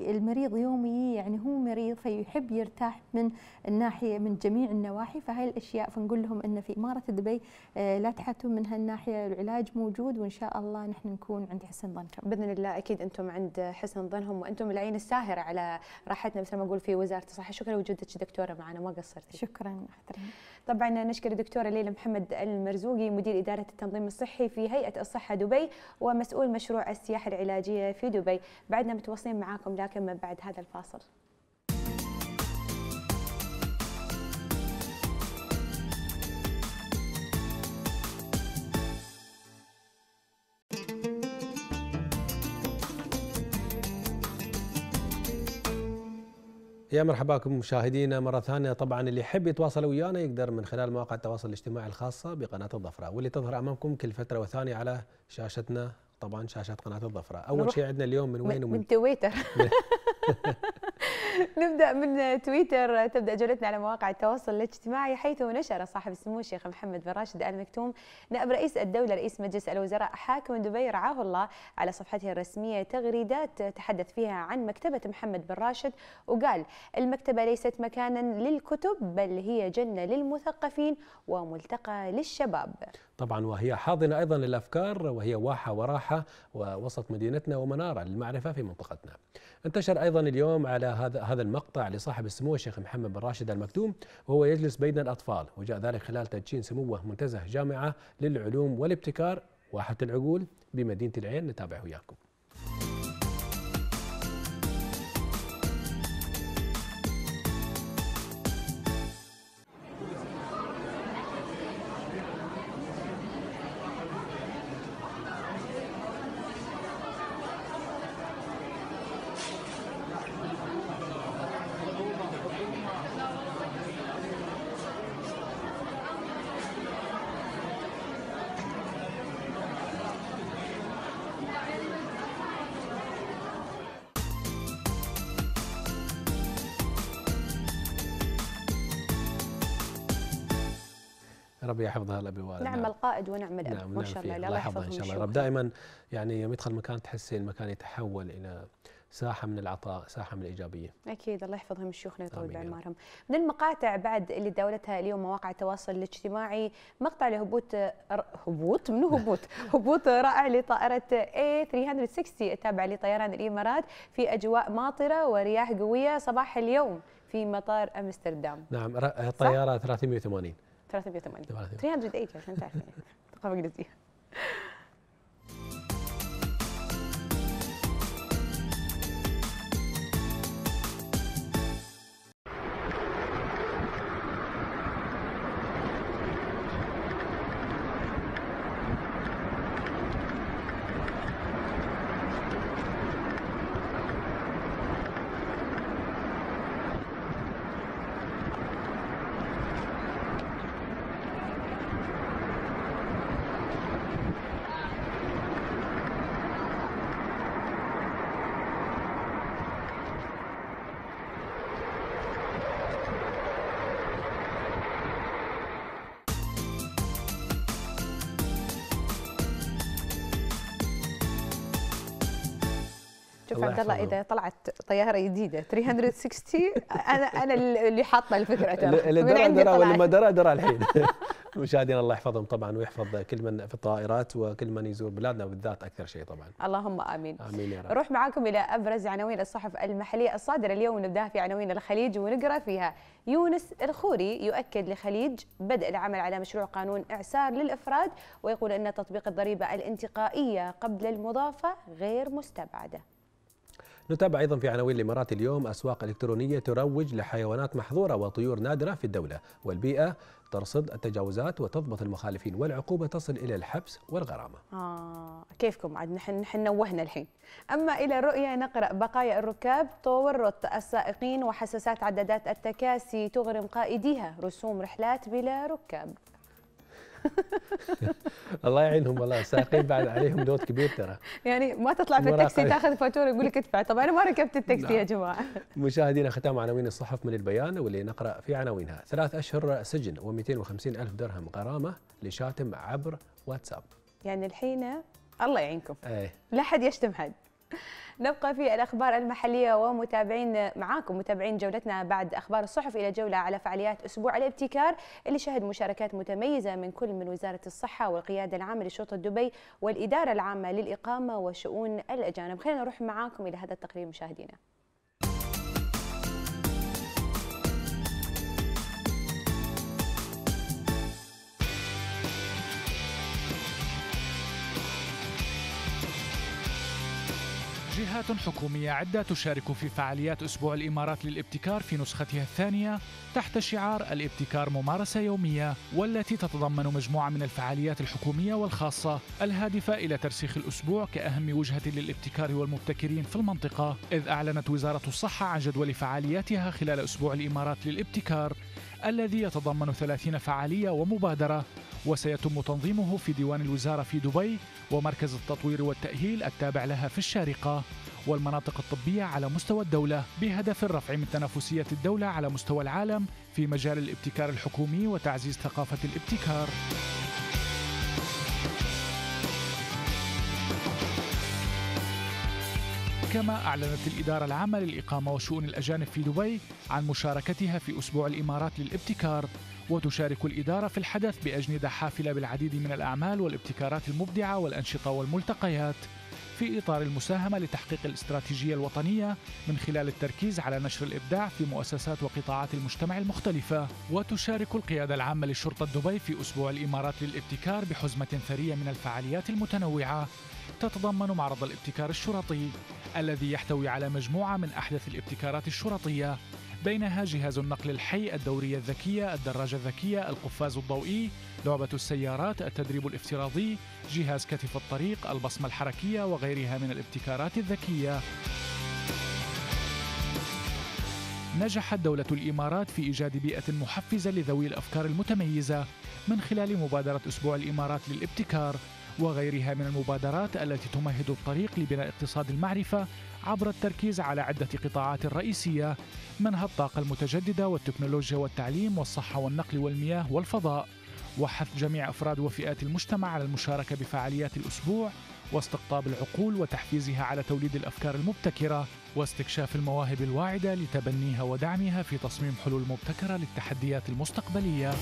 المريض يومي يعني هو مريض فيحب يرتاح من الناحية من جميع النواحي. فهي الأشياء فنقول لهم أن في إمارة دبي لا تحاتوا من هالناحية العلاج موجود وإن شاء الله نحن نكون عند حسن ظنكم. بإذن الله أكيد أنتم عند حسن ظنهم وأنتم العين الساهرة على راحتنا. مثل ما أقول في وزارة الصحة. شكرا لوجودك دكتورة معنا ما قصرتي. شكرا طبعا نشكر الدكتورة ليلى محمد المرزوقي مدير إدارة التنظيم الصحي في هيئة الصحة دبي ومسؤول مشروع السياحة العلاجية في دبي. بعدنا متواصلين معاكم لكن من بعد. هذا الفاصل. يا مرحبا بكم مشاهدينا مرة ثانية. طبعا اللي يحب يتواصل ويانا يقدر من خلال مواقع التواصل الاجتماعي الخاصة بقناة الظفرة واللي تظهر أمامكم كل فترة وثانية على شاشتنا طبعا شاشة قناة الظفرة. أول شيء عندنا اليوم من وين ومن؟ من تويتر. نبدأ من تويتر. تبدأ جولتنا على مواقع التواصل الاجتماعي حيث نشر صاحب السمو الشيخ محمد بن راشد آل مكتوم نائب رئيس الدولة رئيس مجلس الوزراء حاكم دبي رعاه الله على صفحته الرسمية تغريدات تحدث فيها عن مكتبة محمد بن راشد. وقال المكتبة ليست مكانا للكتب بل هي جنة للمثقفين وملتقى للشباب. طبعا وهي حاضنة أيضا للأفكار وهي واحة وراحة ووسط مدينتنا ومنارة للمعرفة في منطقتنا. انتشر أيضا اليوم على هذا هذا المقطع لصاحب السمو الشيخ محمد بن راشد المكتوم وهو يجلس بين الأطفال وجاء ذلك خلال تدشين سموه منتزه جامعة للعلوم والابتكار واحه العقول بمدينة العين نتابع وياكم. ربي يحفظها الابي والد. نعم القائد ونعم الأب نعم ما شاء الله الله يحفظها إن شاء الله. رب دائما يعني يوم يدخل مكان تحسي المكان يتحول إلى ساحة من العطاء، ساحة من الإيجابية. أكيد الله يحفظهم شيوخنا ويطول باعمارهم. من المقاطع بعد اللي داولتها اليوم مواقع التواصل الاجتماعي مقطع لهبوط هبوط؟ منو هبوط؟ هبوط رائع لطائرة A360 التابعه لطيران الإمارات في أجواء ماطرة ورياح قوية. صباح اليوم في مطار أمستردام. نعم طيارة 380 380 380 عشان تعرفين ثقافه انجليزيه عبد الله إذا طلعت طيارة جديدة 360 أنا أنا اللي حاطة الفكرة ترى. اللي درى درى واللي ما درى درى الحين. مشاهدينا الله يحفظهم طبعا ويحفظ كل من في الطائرات وكل من يزور بلادنا بالذات أكثر شيء طبعا. اللهم آمين. آمين يا رب. نروح معاكم إلى أبرز عناوين الصحف المحلية الصادرة اليوم نبداها في عناوين الخليج ونقرأ فيها. يونس الخوري يؤكد لخليج بدء العمل على مشروع قانون إعسار للإفراد ويقول إن تطبيق الضريبة الانتقائية قبل المضافة غير مستبعدة. نتابع أيضا في عناوين الإمارات اليوم. أسواق إلكترونية تروج لحيوانات محظورة وطيور نادرة في الدولة والبيئة ترصد التجاوزات وتضبط المخالفين والعقوبة تصل إلى الحبس والغرامة. آه كيفكم؟ عاد نحن نحن نوهنا الحين. أما إلى الرؤية نقرأ بقايا الركاب تورط السائقين وحساسات عدادات التكاسي تغرم قائديها رسوم رحلات بلا ركاب. الله يعينهم والله. السائقين بعد عليهم لود كبير ترى. يعني ما تطلع في التاكسي تاخذ فاتورة يقول لك ادفع. طب أنا ما ركبت التاكسي يا جماعة. مشاهدينا ختام عناوين الصحف من البيان واللي نقرأ في عناوينها. ثلاث أشهر سجن و250 ألف درهم غرامة لشاتم عبر واتساب. يعني الحين الله يعينكم. إيه. لا حد يشتم حد. نبقى في الأخبار المحلية ومتابعين معاكم متابعين جولتنا بعد أخبار الصحف إلى جولة على فعاليات أسبوع الابتكار. اللي شهد مشاركات متميزة من كل من وزارة الصحة والقيادة العامة لشرطة دبي والإدارة العامة للإقامة وشؤون الأجانب. خلينا نروح معاكم إلى هذا التقرير مشاهدينا. جهات حكومية عدة تشارك في فعاليات أسبوع الإمارات للابتكار في نسختها الثانية تحت شعار الابتكار ممارسة يومية والتي تتضمن مجموعة من الفعاليات الحكومية والخاصة الهادفة إلى ترسيخ الأسبوع كأهم وجهة للابتكار والمبتكرين في المنطقة إذ أعلنت وزارة الصحة عن جدول فعالياتها خلال أسبوع الإمارات للابتكار الذي يتضمن 30 فعالية ومبادرة وسيتم تنظيمه في ديوان الوزارة في دبي ومركز التطوير والتأهيل التابع لها في الشارقة والمناطق الطبية على مستوى الدولة بهدف الرفع من تنافسية الدولة على مستوى العالم في مجال الابتكار الحكومي وتعزيز ثقافة الابتكار. كما أعلنت الإدارة العامة للإقامة وشؤون الأجانب في دبي عن مشاركتها في أسبوع الإمارات للابتكار وتشارك الإدارة في الحدث بأجندة حافلة بالعديد من الأعمال والابتكارات المبدعة والأنشطة والملتقيات. في إطار المساهمة لتحقيق الاستراتيجية الوطنية من خلال التركيز على نشر الإبداع في مؤسسات وقطاعات المجتمع المختلفة. وتشارك القيادة العامة لشرطة دبي في أسبوع الإمارات للابتكار بحزمة ثرية من الفعاليات المتنوعة. تتضمن معرض الابتكار الشرطي الذي يحتوي على مجموعة من أحدث الابتكارات الشرطية. بينها جهاز النقل الحي الدورية الذكية الدراجة الذكية القفاز الضوئي لعبة السيارات التدريب الافتراضي جهاز كتف الطريق البصمة الحركية وغيرها من الابتكارات الذكية. نجحت دولة الإمارات في إيجاد بيئة محفزة لذوي الأفكار المتميزة من خلال مبادرة أسبوع الإمارات للابتكار وغيرها من المبادرات التي تمهد الطريق لبناء اقتصاد المعرفة عبر التركيز على عدة قطاعات رئيسية منها الطاقة المتجددة والتكنولوجيا والتعليم والصحة والنقل والمياه والفضاء وحث جميع أفراد وفئات المجتمع على المشاركة بفعاليات الأسبوع واستقطاب العقول وتحفيزها على توليد الأفكار المبتكرة واستكشاف المواهب الواعدة لتبنيها ودعمها في تصميم حلول مبتكرة للتحديات المستقبلية.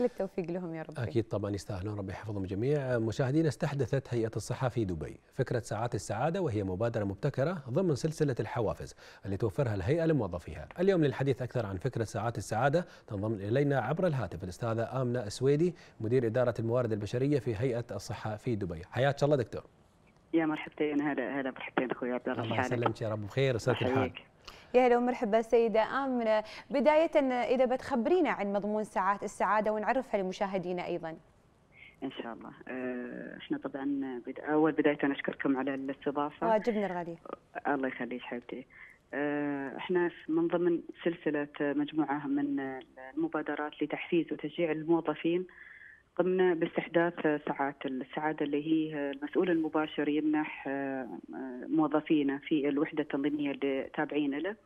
كل التوفيق لهم يا رب أكيد طبعا يستاهلون. ربي يحفظهم جميع. مشاهدينا استحدثت هيئة الصحه في دبي. فكرة ساعات السعادة وهي مبادرة مبتكرة ضمن سلسلة الحوافز اللي توفرها الهيئة لموظفيها. اليوم للحديث أكثر عن فكرة ساعات السعادة تنضم إلينا عبر الهاتف الأستاذة آمنة السويدي مدير إدارة الموارد البشرية في هيئة الصحه في دبي. حياك الله دكتور. يا مرحبتين هلا هلا مرحبتين أخوي عبد الله. الله يسلمك يا رب. بخير وسلامة الحال. يا هلا ومرحبا سيدة آمنة. بداية إذا بتخبرينا عن مضمون ساعات السعادة ونعرفها لمشاهدينا أيضا. إن شاء الله. إحنا طبعا أول بداية نشكركم على الاستضافة. واجبنا الغالي. الله يخليك حبيبتي. إحنا من ضمن سلسلة مجموعة من المبادرات لتحفيز وتشجيع الموظفين قمنا باستحداث ساعات السعادة اللي هي المسؤول المباشر يمنح موظفينا في الوحدة التنظيمية اللي تابعين له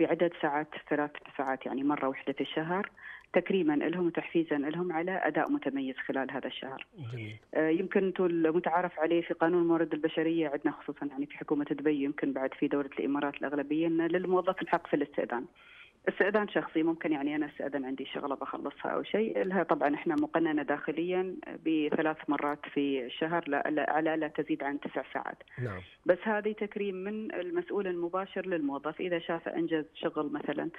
بعدد ساعات ثلاث ساعات يعني مرة واحدة في الشهر. تكريما لهم وتحفيزا لهم على أداء متميز خلال هذا الشهر. جميل. يمكن المتعارف عليه في قانون الموارد البشرية عندنا خصوصا يعني في حكومة دبي يمكن بعد في دولة الإمارات الأغلبية أن للموظف الحق في الاستئذان. استئذان شخصي ممكن يعني أنا استاذن عندي شغلة بخلصها أو شيء. لها طبعا إحنا مقننة داخليا بثلاث مرات في الشهر لا لا على لا تزيد عن تسع ساعات. نعم. بس هذه تكريم من المسؤول المباشر للموظف. إذا شاف أنجز شغل مثلا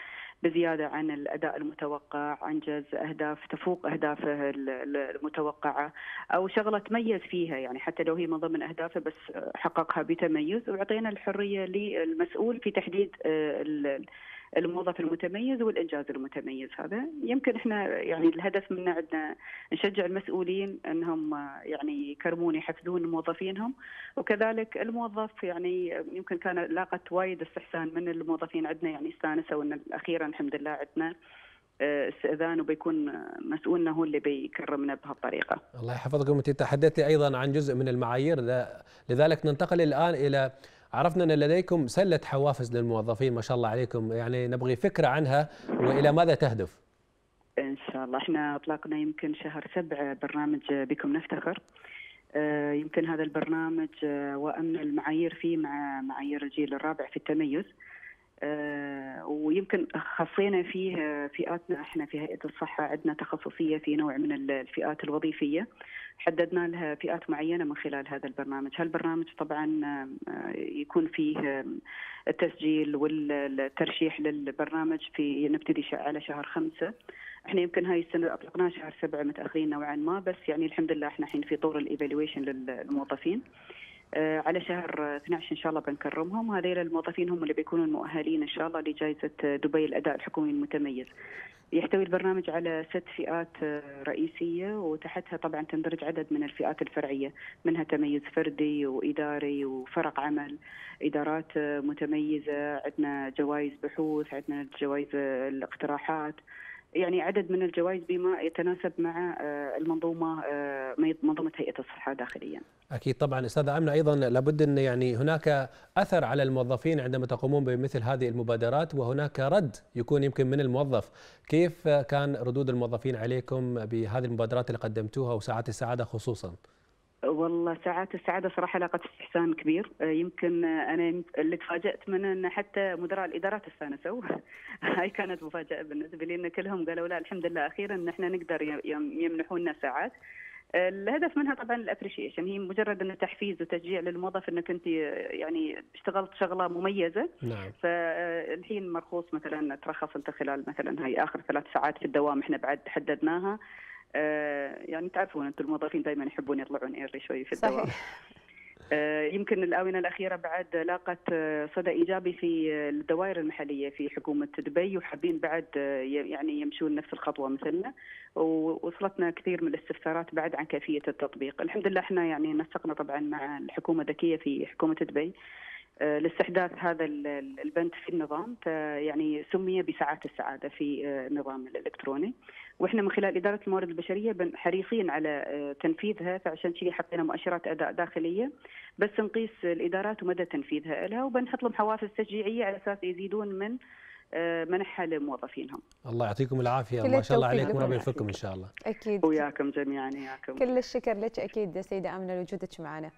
بزيادة عن الأداء المتوقع، أنجز أهداف تفوق أهدافه ال- ال- المتوقعة أو شغلة تميز فيها يعني حتى لو هي من ضمن أهدافه بس حققها بتميز واعطينا الحرية للمسؤول في تحديد آه، الموظف المتميز والإنجاز المتميز. هذا يمكن إحنا يعني الهدف منا عندنا نشجع المسؤولين إنهم يعني يكرمون يحفزون موظفينهم. وكذلك الموظف يعني يمكن كان لاقت وايد استحسان من الموظفين عندنا يعني استانسوا إن أخيرا الحمد لله عندنا استئذان وبيكون مسؤولنا هو اللي بيكرمنا بهالطريقة. الله يحفظكم. انت تحدثتي أيضا عن جزء من المعايير. لذلك ننتقل الآن إلى عرفنا أن لديكم سلة حوافز للموظفين ما شاء الله عليكم. يعني نبغي فكرة عنها وإلى ماذا تهدف؟ إن شاء الله. إحنا أطلقنا يمكن شهر سبعة برنامج بكم نفتخر. آه، يمكن هذا البرنامج آه، وأمن المعايير فيه مع معايير الجيل الرابع في التميز. آه، ويمكن خصينا فيه فئاتنا. إحنا في هيئة الصحة عندنا تخصصية في نوع من ال- الفئات الوظيفية. حددنا لها فئات معينة من خلال هذا البرنامج، هالبرنامج طبعا آه، يكون فيه آه، التسجيل والترشيح للبرنامج في نبتدي على شهر خمسة. إحنا يمكن هاي السنة أطلقناها شهر سبعة متأخرين نوعا ما بس يعني الحمد لله إحنا الحين في طور ال evaluation للموظفين. على شهر آه، 12 إن شاء الله بنكرمهم. هذيل الموظفين هم اللي بيكونون مؤهلين إن شاء الله لجائزة آه، دبي الأداء الحكومي المتميز. يحتوي البرنامج على ست فئات آه، رئيسية وتحتها طبعا تندرج عدد من الفئات الفرعية منها تميز فردي وإداري وفرق عمل إدارات آه، متميزة عندنا جوائز بحوث عندنا جوائز آه، الاقتراحات. يعني عدد من الجوائز بما يتناسب مع آه، المنظومة آه، منظومة هيئة الصحة داخليا. أكيد طبعا. استاذه أمنة أيضا لابد أن يعني هناك أثر على الموظفين عندما تقومون بمثل هذه المبادرات وهناك رد يكون يمكن من الموظف، كيف كان ردود الموظفين عليكم بهذه المبادرات اللي قدمتوها وساعات السعادة خصوصا؟ والله ساعات السعادة صراحة لاقت استحسان كبير. آه، يمكن آه، أنا اللي تفاجأت منه ان حتى مدراء الإدارات استانسوا. هاي كانت مفاجأة بالنسبة لي إن كلهم قالوا لا الحمد لله أخيرا إن إحنا نقدر يمنحونا ساعات. آه، الهدف منها طبعا ال appreciation هي مجرد انه تحفيز وتشجيع للموظف إنك أنت يعني اشتغلت شغلة مميزة. نعم. فالحين مرخوص مثلا ترخص أنت خلال مثلا هاي آخر ثلاث ساعات في الدوام إحنا بعد حددناها. يعني تعرفون أنتم الموظفين دائما يحبون يطلعون early شوي في الدوام. صحيح. آه، يمكن الآونة الأخيرة بعد لاقت آه، صدى إيجابي في آه، الدوائر المحلية في حكومة دبي وحابين بعد آه، يعني يمشون نفس الخطوة مثلنا. ووصلتنا كثير من الاستفسارات بعد عن كيفية التطبيق. الحمد لله إحنا يعني نسقنا طبعا مع الحكومة الذكية في حكومة دبي. آه، لاستحداث هذا ال- ال- البند في النظام يعني سمي بساعات السعادة في آه، النظام الإلكتروني. وإحنا من خلال إدارة الموارد البشرية بن- حريصين على آه، تنفيذها فعشان كذي حطينا مؤشرات أداء داخلية بس نقيس الإدارات ومدى تنفيذها لها وبنحط لهم حوافز تشجيعية على أساس يزيدون من آه، منحها لموظفينهم الله يعطيكم العافية. ما شاء الله عليكم لكم. ربي يوفقكم إن شاء الله. أكيد. وياكم جميعا ياكم. كل الشكر لك أكيد سيدة أمنة لوجودك معنا.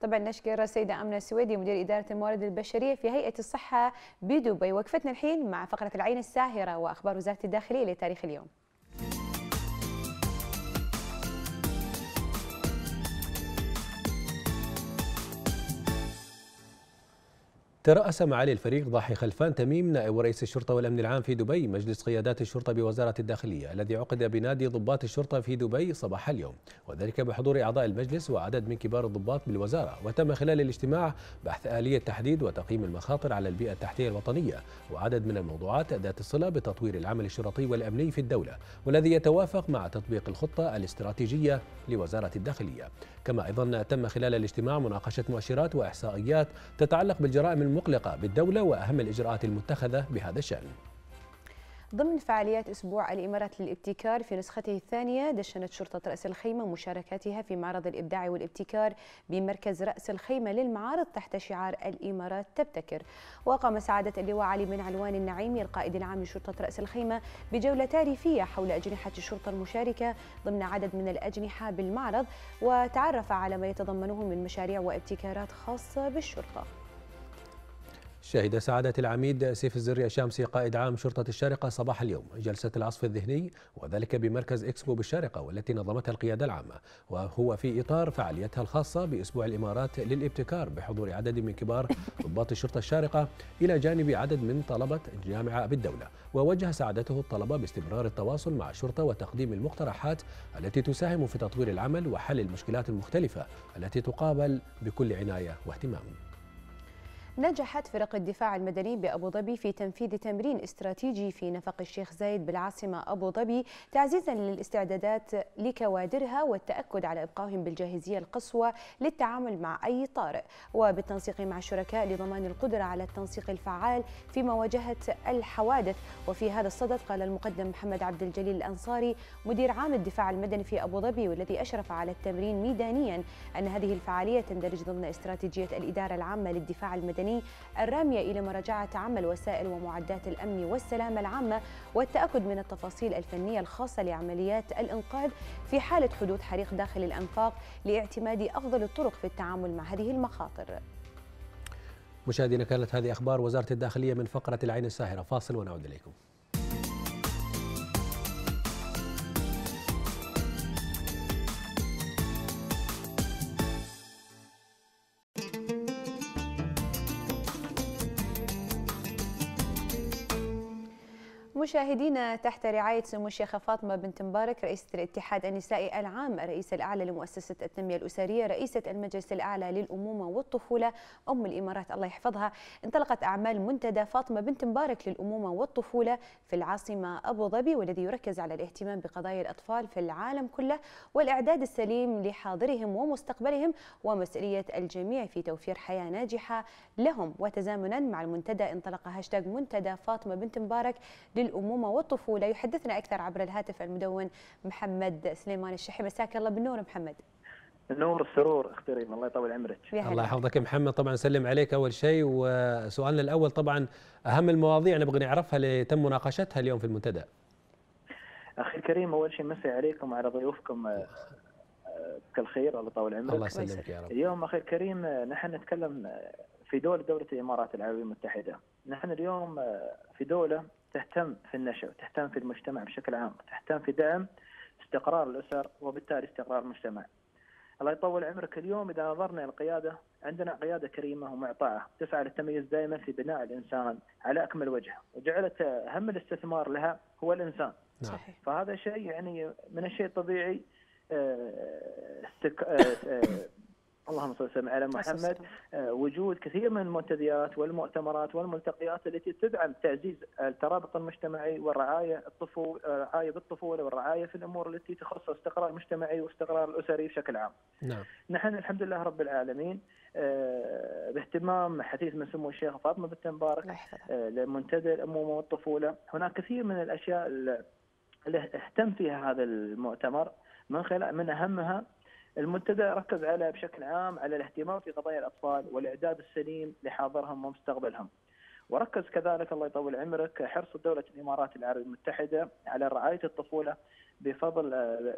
طبعا نشكر السيدة أمنة السويدي مدير إدارة الموارد البشرية في هيئة الصحة بدبي. وقفتنا الحين مع فقرة العين الساهرة وأخبار وزارة الداخلية لتاريخ اليوم. ترأس معالي الفريق ضاحي خلفان تميم نائب رئيس الشرطة والأمن العام في دبي مجلس قيادات الشرطة بوزارة الداخلية الذي عقد بنادي ضباط الشرطة في دبي صباح اليوم. وذلك بحضور أعضاء المجلس وعدد من كبار الضباط بالوزارة. وتم خلال الاجتماع بحث آلية تحديد وتقييم المخاطر على البيئة التحتية الوطنية وعدد من الموضوعات ذات الصلة بتطوير العمل الشرطي والأمني في الدولة والذي يتوافق مع تطبيق الخطة الاستراتيجية لوزارة الداخلية. كما أيضا تم خلال الاجتماع مناقشة مؤشرات وإحصائيات تتعلق بالجرائم المقلقة بالدولة وأهم الإجراءات المتخذة بهذا الشأن. ضمن فعاليات أسبوع الإمارات للابتكار في نسخته الثانية دشنت شرطة رأس الخيمة مشاركاتها في معرض الإبداع والابتكار بمركز رأس الخيمة للمعارض تحت شعار الإمارات تبتكر. وقام سعادة اللواء علي بن علوان النعيمي القائد العام لشرطة رأس الخيمة بجولة تعريفية حول أجنحة الشرطة المشاركة ضمن عدد من الأجنحة بالمعرض وتعرف على ما يتضمنه من مشاريع وابتكارات خاصة بالشرطة. شهد سعادة العميد سيف الزري الشامسي قائد عام شرطة الشارقة صباح اليوم جلسة العصف الذهني وذلك بمركز إكسبو بالشارقة والتي نظمتها القيادة العامة وهو في إطار فعاليتها الخاصة بأسبوع الإمارات للابتكار بحضور عدد من كبار ضباط الشرطة الشارقة إلى جانب عدد من طلبة جامعة بالدولة ووجه سعادته الطلبة باستمرار التواصل مع الشرطة وتقديم المقترحات التي تساهم في تطوير العمل وحل المشكلات المختلفة التي تقابل بكل عناية واهتمام. نجحت فرق الدفاع المدني بأبو ظبي في تنفيذ تمرين استراتيجي في نفق الشيخ زايد بالعاصمة أبو ظبي تعزيزا للاستعدادات لكوادرها والتأكد على إبقائهم بالجاهزية القصوى للتعامل مع أي طارئ. وبالتنسيق مع الشركاء لضمان القدرة على التنسيق الفعال في مواجهة الحوادث. وفي هذا الصدد قال المقدم محمد عبد الجليل الأنصاري مدير عام الدفاع المدني في أبو ظبي والذي أشرف على التمرين ميدانيا أن هذه الفعالية تندرج ضمن استراتيجية الإدارة العامة للدفاع المدني الرامية إلى مراجعة عمل وسائل ومعدات الأمن والسلامة العامة والتأكد من التفاصيل الفنية الخاصة لعمليات الإنقاذ في حالة حدوث حريق داخل الأنفاق لاعتماد أفضل الطرق في التعامل مع هذه المخاطر. مشاهدينا كانت هذه أخبار وزارة الداخلية من فقرة العين الساهرة. فاصل ونعود إليكم. مشاهدينا تحت رعاية سمو الشيخة فاطمة بنت مبارك رئيسة الاتحاد النسائي العام الرئيس الأعلى لمؤسسة التنمية الأسرية رئيسة المجلس الأعلى للأمومة والطفولة أم الإمارات. الله يحفظها. انطلقت أعمال منتدى فاطمة بنت مبارك للأمومة والطفولة في العاصمة أبو ظبي والذي يركز على الاهتمام بقضايا الأطفال في العالم كله والإعداد السليم لحاضرهم ومستقبلهم ومسؤولية الجميع في توفير حياة ناجحة لهم. وتزامنا مع المنتدى انطلق هاشتاج منتدى فاطمة بنت مبارك للأمومة والطفولة. يحدثنا أكثر عبر الهاتف المدون محمد سليمان الشحي مساك الله بالنور محمد. النور السرور أختي ريم الله يطول عمرك. الله يحفظك يا محمد. طبعا سلم عليك أول شيء. وسؤالنا الأول طبعا أهم المواضيع نبغى نعرفها اللي تم مناقشتها اليوم في المنتدى. أخي الكريم أول شيء مسي عليكم وعلى ضيوفكم كل خير الله يطول عمرك. الله يسلمك يا رب. اليوم أخي الكريم نحن نتكلم في دولة دولة الإمارات العربية المتحدة. نحن اليوم في دولة تهتم في النشأ وتهتم في المجتمع بشكل عام تهتم في دعم استقرار الأسر وبالتالي استقرار المجتمع. الله يطول عمرك اليوم. إذا نظرنا القيادة عندنا قيادة كريمة ومعطاءة تسعى للتميز دائما في بناء الإنسان على أكمل وجه وجعلت أهم الاستثمار لها هو الإنسان. صحيح. فهذا شيء يعني من الشيء الطبيعي استك... اللهم صل وسلم على محمد وجود كثير من المنتديات والمؤتمرات والملتقيات التي تدعم تعزيز الترابط المجتمعي والرعاية الطفول الرعايه بالطفوله والرعاية في الأمور التي تخص الاستقرار المجتمعي والاستقرار الاسري بشكل عام. نعم. نحن الحمد لله رب العالمين باهتمام حديث من سمو الشيخ فاطمة بنت مبارك لمنتدى الأمومة والطفولة، هناك كثير من الأشياء اللي اهتم فيها هذا المؤتمر من خلال من أهمها المنتدى ركز على بشكل عام على الاهتمام في قضايا الأطفال والإعداد السليم لحاضرهم ومستقبلهم. وركز كذلك الله يطول عمرك حرص دولة الإمارات العربية المتحدة على رعاية الطفولة بفضل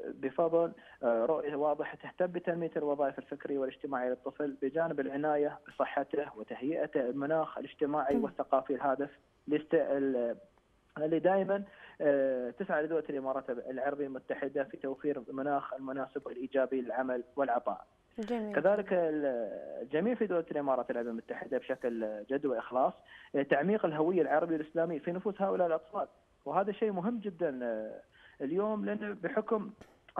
بفضل رؤية واضحة تهتم بتنمية الوظائف الفكرية والاجتماعية للطفل بجانب العناية بصحته وتهيئته المناخ الاجتماعي والثقافي الهادف اللي دائما تسعى لدولة الإمارات العربية المتحدة في توفير المناخ المناسب والإيجابي للعمل والعطاء جميل. كذلك الجميع في دولة الإمارات العربية المتحدة بشكل جد وإخلاص تعميق الهوية العربية الإسلامية في نفوس هؤلاء الأطفال وهذا شيء مهم جدا اليوم لأنه بحكم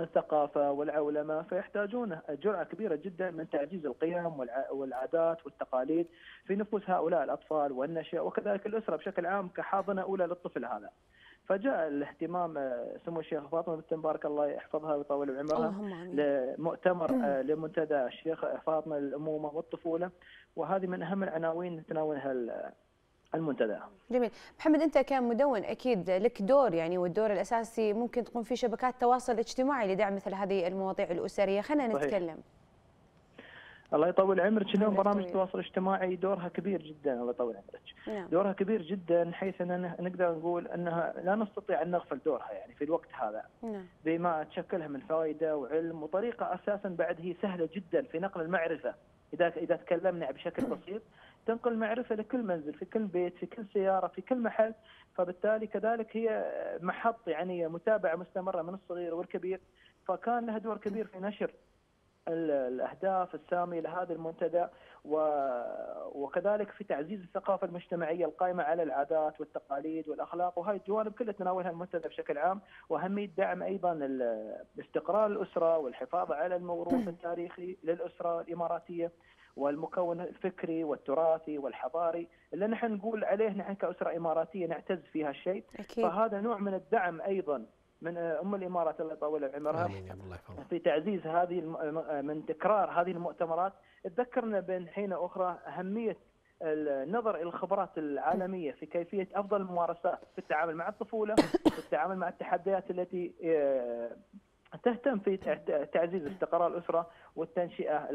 الثقافة والعولمة فيحتاجون جرعة كبيرة جدا من تعزيز القيم والعادات والتقاليد في نفوس هؤلاء الأطفال والنشأ وكذلك الأسرة بشكل عام كحاضنة أولى للطفل هذا. فجاء الاهتمام سمو الشيخ فاطمة بنت مبارك الله يحفظها ويطول عمرها لمؤتمر لمنتدى الشيخ فاطمة للامومه والطفولة وهذه من أهم العناوين نتناولها المنتدى. جميل، محمد أنت كمدون أكيد لك دور يعني والدور الأساسي ممكن تقوم في شبكات تواصل اجتماعي لدعم مثل هذه المواضيع الأسرية، خلينا نتكلم. الله يطول عمرك. اليوم برامج التواصل الاجتماعي؟ دورها كبير جدا. الله يطول عمرك. نعم. دورها كبير جدا حيث اننا نقدر نقول أنها لا نستطيع أن نغفل دورها يعني في الوقت هذا. نعم. بما تشكلها من فائدة وعلم وطريقة أساسا بعد هي سهلة جدا في نقل المعرفة. إذا إذا تكلمنا بشكل بسيط تنقل معرفة لكل منزل في كل بيت في كل سيارة في كل محل. فبالتالي كذلك هي محط يعني متابعة مستمرة من الصغير والكبير. فكان لها دور كبير في نشر الأهداف السامية لهذا المنتدى وكذلك في تعزيز الثقافة المجتمعية القائمة على العادات والتقاليد والأخلاق. وهذه الجوانب كلها تناولها المنتدى بشكل عام. وأهمية دعم أيضا استقرار الأسرة والحفاظ على الموروث التاريخي للأسرة الإماراتية. والمكون الفكري والتراثي والحضاري اللي نحن نقول عليه نحن كأسرة إماراتية نعتز في هالشيء فهذا نوع من الدعم أيضا من أم الإمارات الله يطول عمرها. في تعزيز هذه من تكرار هذه المؤتمرات تذكرنا بين حين أخرى أهمية النظر إلى الخبرات العالمية في كيفية أفضل الممارسات في التعامل مع الطفولة في التعامل مع التحديات التي آه، تهتم في تعزيز استقرار الأسرة والتنشئة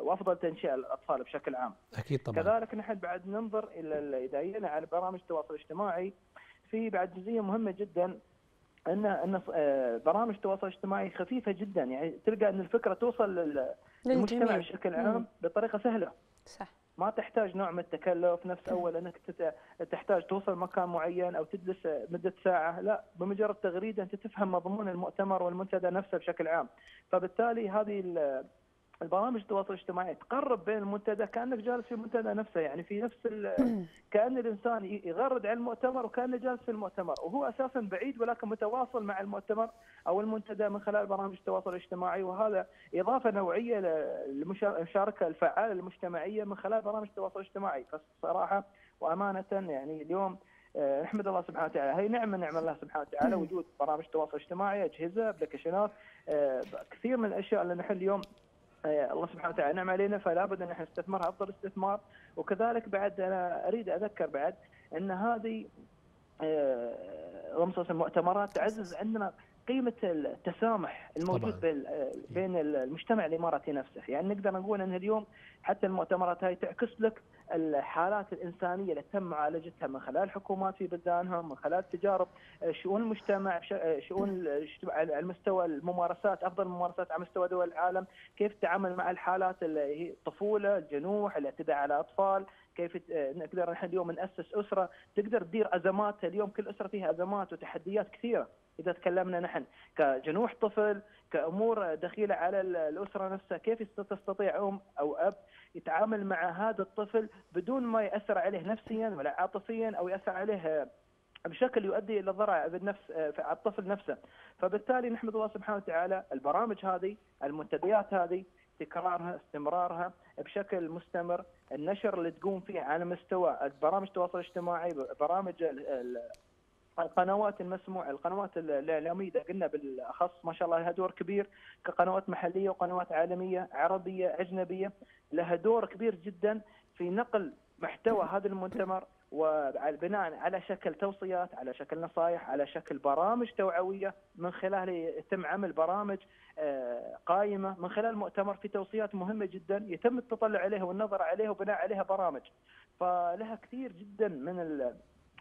وأفضل تنشئة الأطفال بشكل عام. أكيد طبعا. كذلك نحن بعد ننظر إلى إذا جينا على برامج التواصل الاجتماعي في بعد جزئية مهمة جدا ان ان آه، برامج التواصل الاجتماعي خفيفة جدا يعني تلقى أن الفكرة توصل للمجتمع بشكل عام بطريقة سهلة. صح. ما تحتاج نوع من التكلف نفس أول أنك تحتاج توصل مكان معين أو تجلس مدة ساعة. لا بمجرد تغريدة أنت تفهم مضمون المؤتمر والمنتدى نفسه بشكل عام. فبالتالي هذه البرامج التواصل الاجتماعي تقرب بين المنتدى كأنك جالس في المنتدى نفسه يعني في نفس كأن الإنسان يغرد على المؤتمر وكأنه جالس في المؤتمر وهو أساسا بعيد ولكن متواصل مع المؤتمر أو المنتدى من خلال برامج التواصل الاجتماعي وهذا إضافة نوعية للمشاركه الفعالة المجتمعية من خلال برامج التواصل الاجتماعي. فالصراحه وأمانة يعني اليوم آه، نحمد الله سبحانه وتعالى. هي نعمة نعم الله سبحانه وتعالى. وجود برامج التواصل الاجتماعي أجهزة أبلكيشنات آه، كثير من الأشياء اللي نحن اليوم الله سبحانه وتعالى. نعم علينا فلا بد أن إحنا نستثمرها. أفضل استثمار. وكذلك بعد أنا أريد أذكر بعد أن هذه رمصة المؤتمرات تعزز عندنا قيمة التسامح الموجود طبعا. بين المجتمع الإماراتي نفسه، يعني نقدر نقول أن اليوم حتى المؤتمرات هاي تعكس لك الحالات الإنسانية اللي تم معالجتها من خلال الحكومات في بلدانها، من خلال تجارب شؤون المجتمع، شؤون على المستوى الممارسات، أفضل الممارسات على مستوى دول العالم، كيف التعامل مع الحالات اللي هي الطفولة، الجنوح، الاعتداء على الأطفال، كيف نقدر نحن اليوم نأسس أسرة تقدر تدير أزمات اليوم كل أسرة فيها أزمات وتحديات كثيرة. إذا تكلمنا نحن كجنوح طفل كأمور دخيلة على الأسرة نفسها كيف تستطيع أم أو أب يتعامل مع هذا الطفل بدون ما يأثر عليه نفسيا ولا عاطفيا أو يأثر عليه بشكل يؤدي إلى الضرر بالنفس على الطفل نفسه، فبالتالي نحمد الله سبحانه وتعالى البرامج هذه، المنتديات هذه تكرارها استمرارها بشكل مستمر. النشر اللي تقوم فيه على مستوى برامج التواصل الاجتماعي برامج القنوات المسموعه القنوات الاعلاميه اذا قلنا بالأخص ما شاء الله لها دور كبير كقنوات محلية وقنوات عالمية عربية أجنبية. لها دور كبير جدا في نقل محتوى هذا المؤتمر وبناء على شكل توصيات على شكل نصائح على شكل برامج توعوية. من خلال يتم عمل برامج آه، قائمة. من خلال المؤتمر في توصيات مهمة جدا يتم التطلع عليها والنظر عليها وبناء عليها برامج. فلها كثير جدا من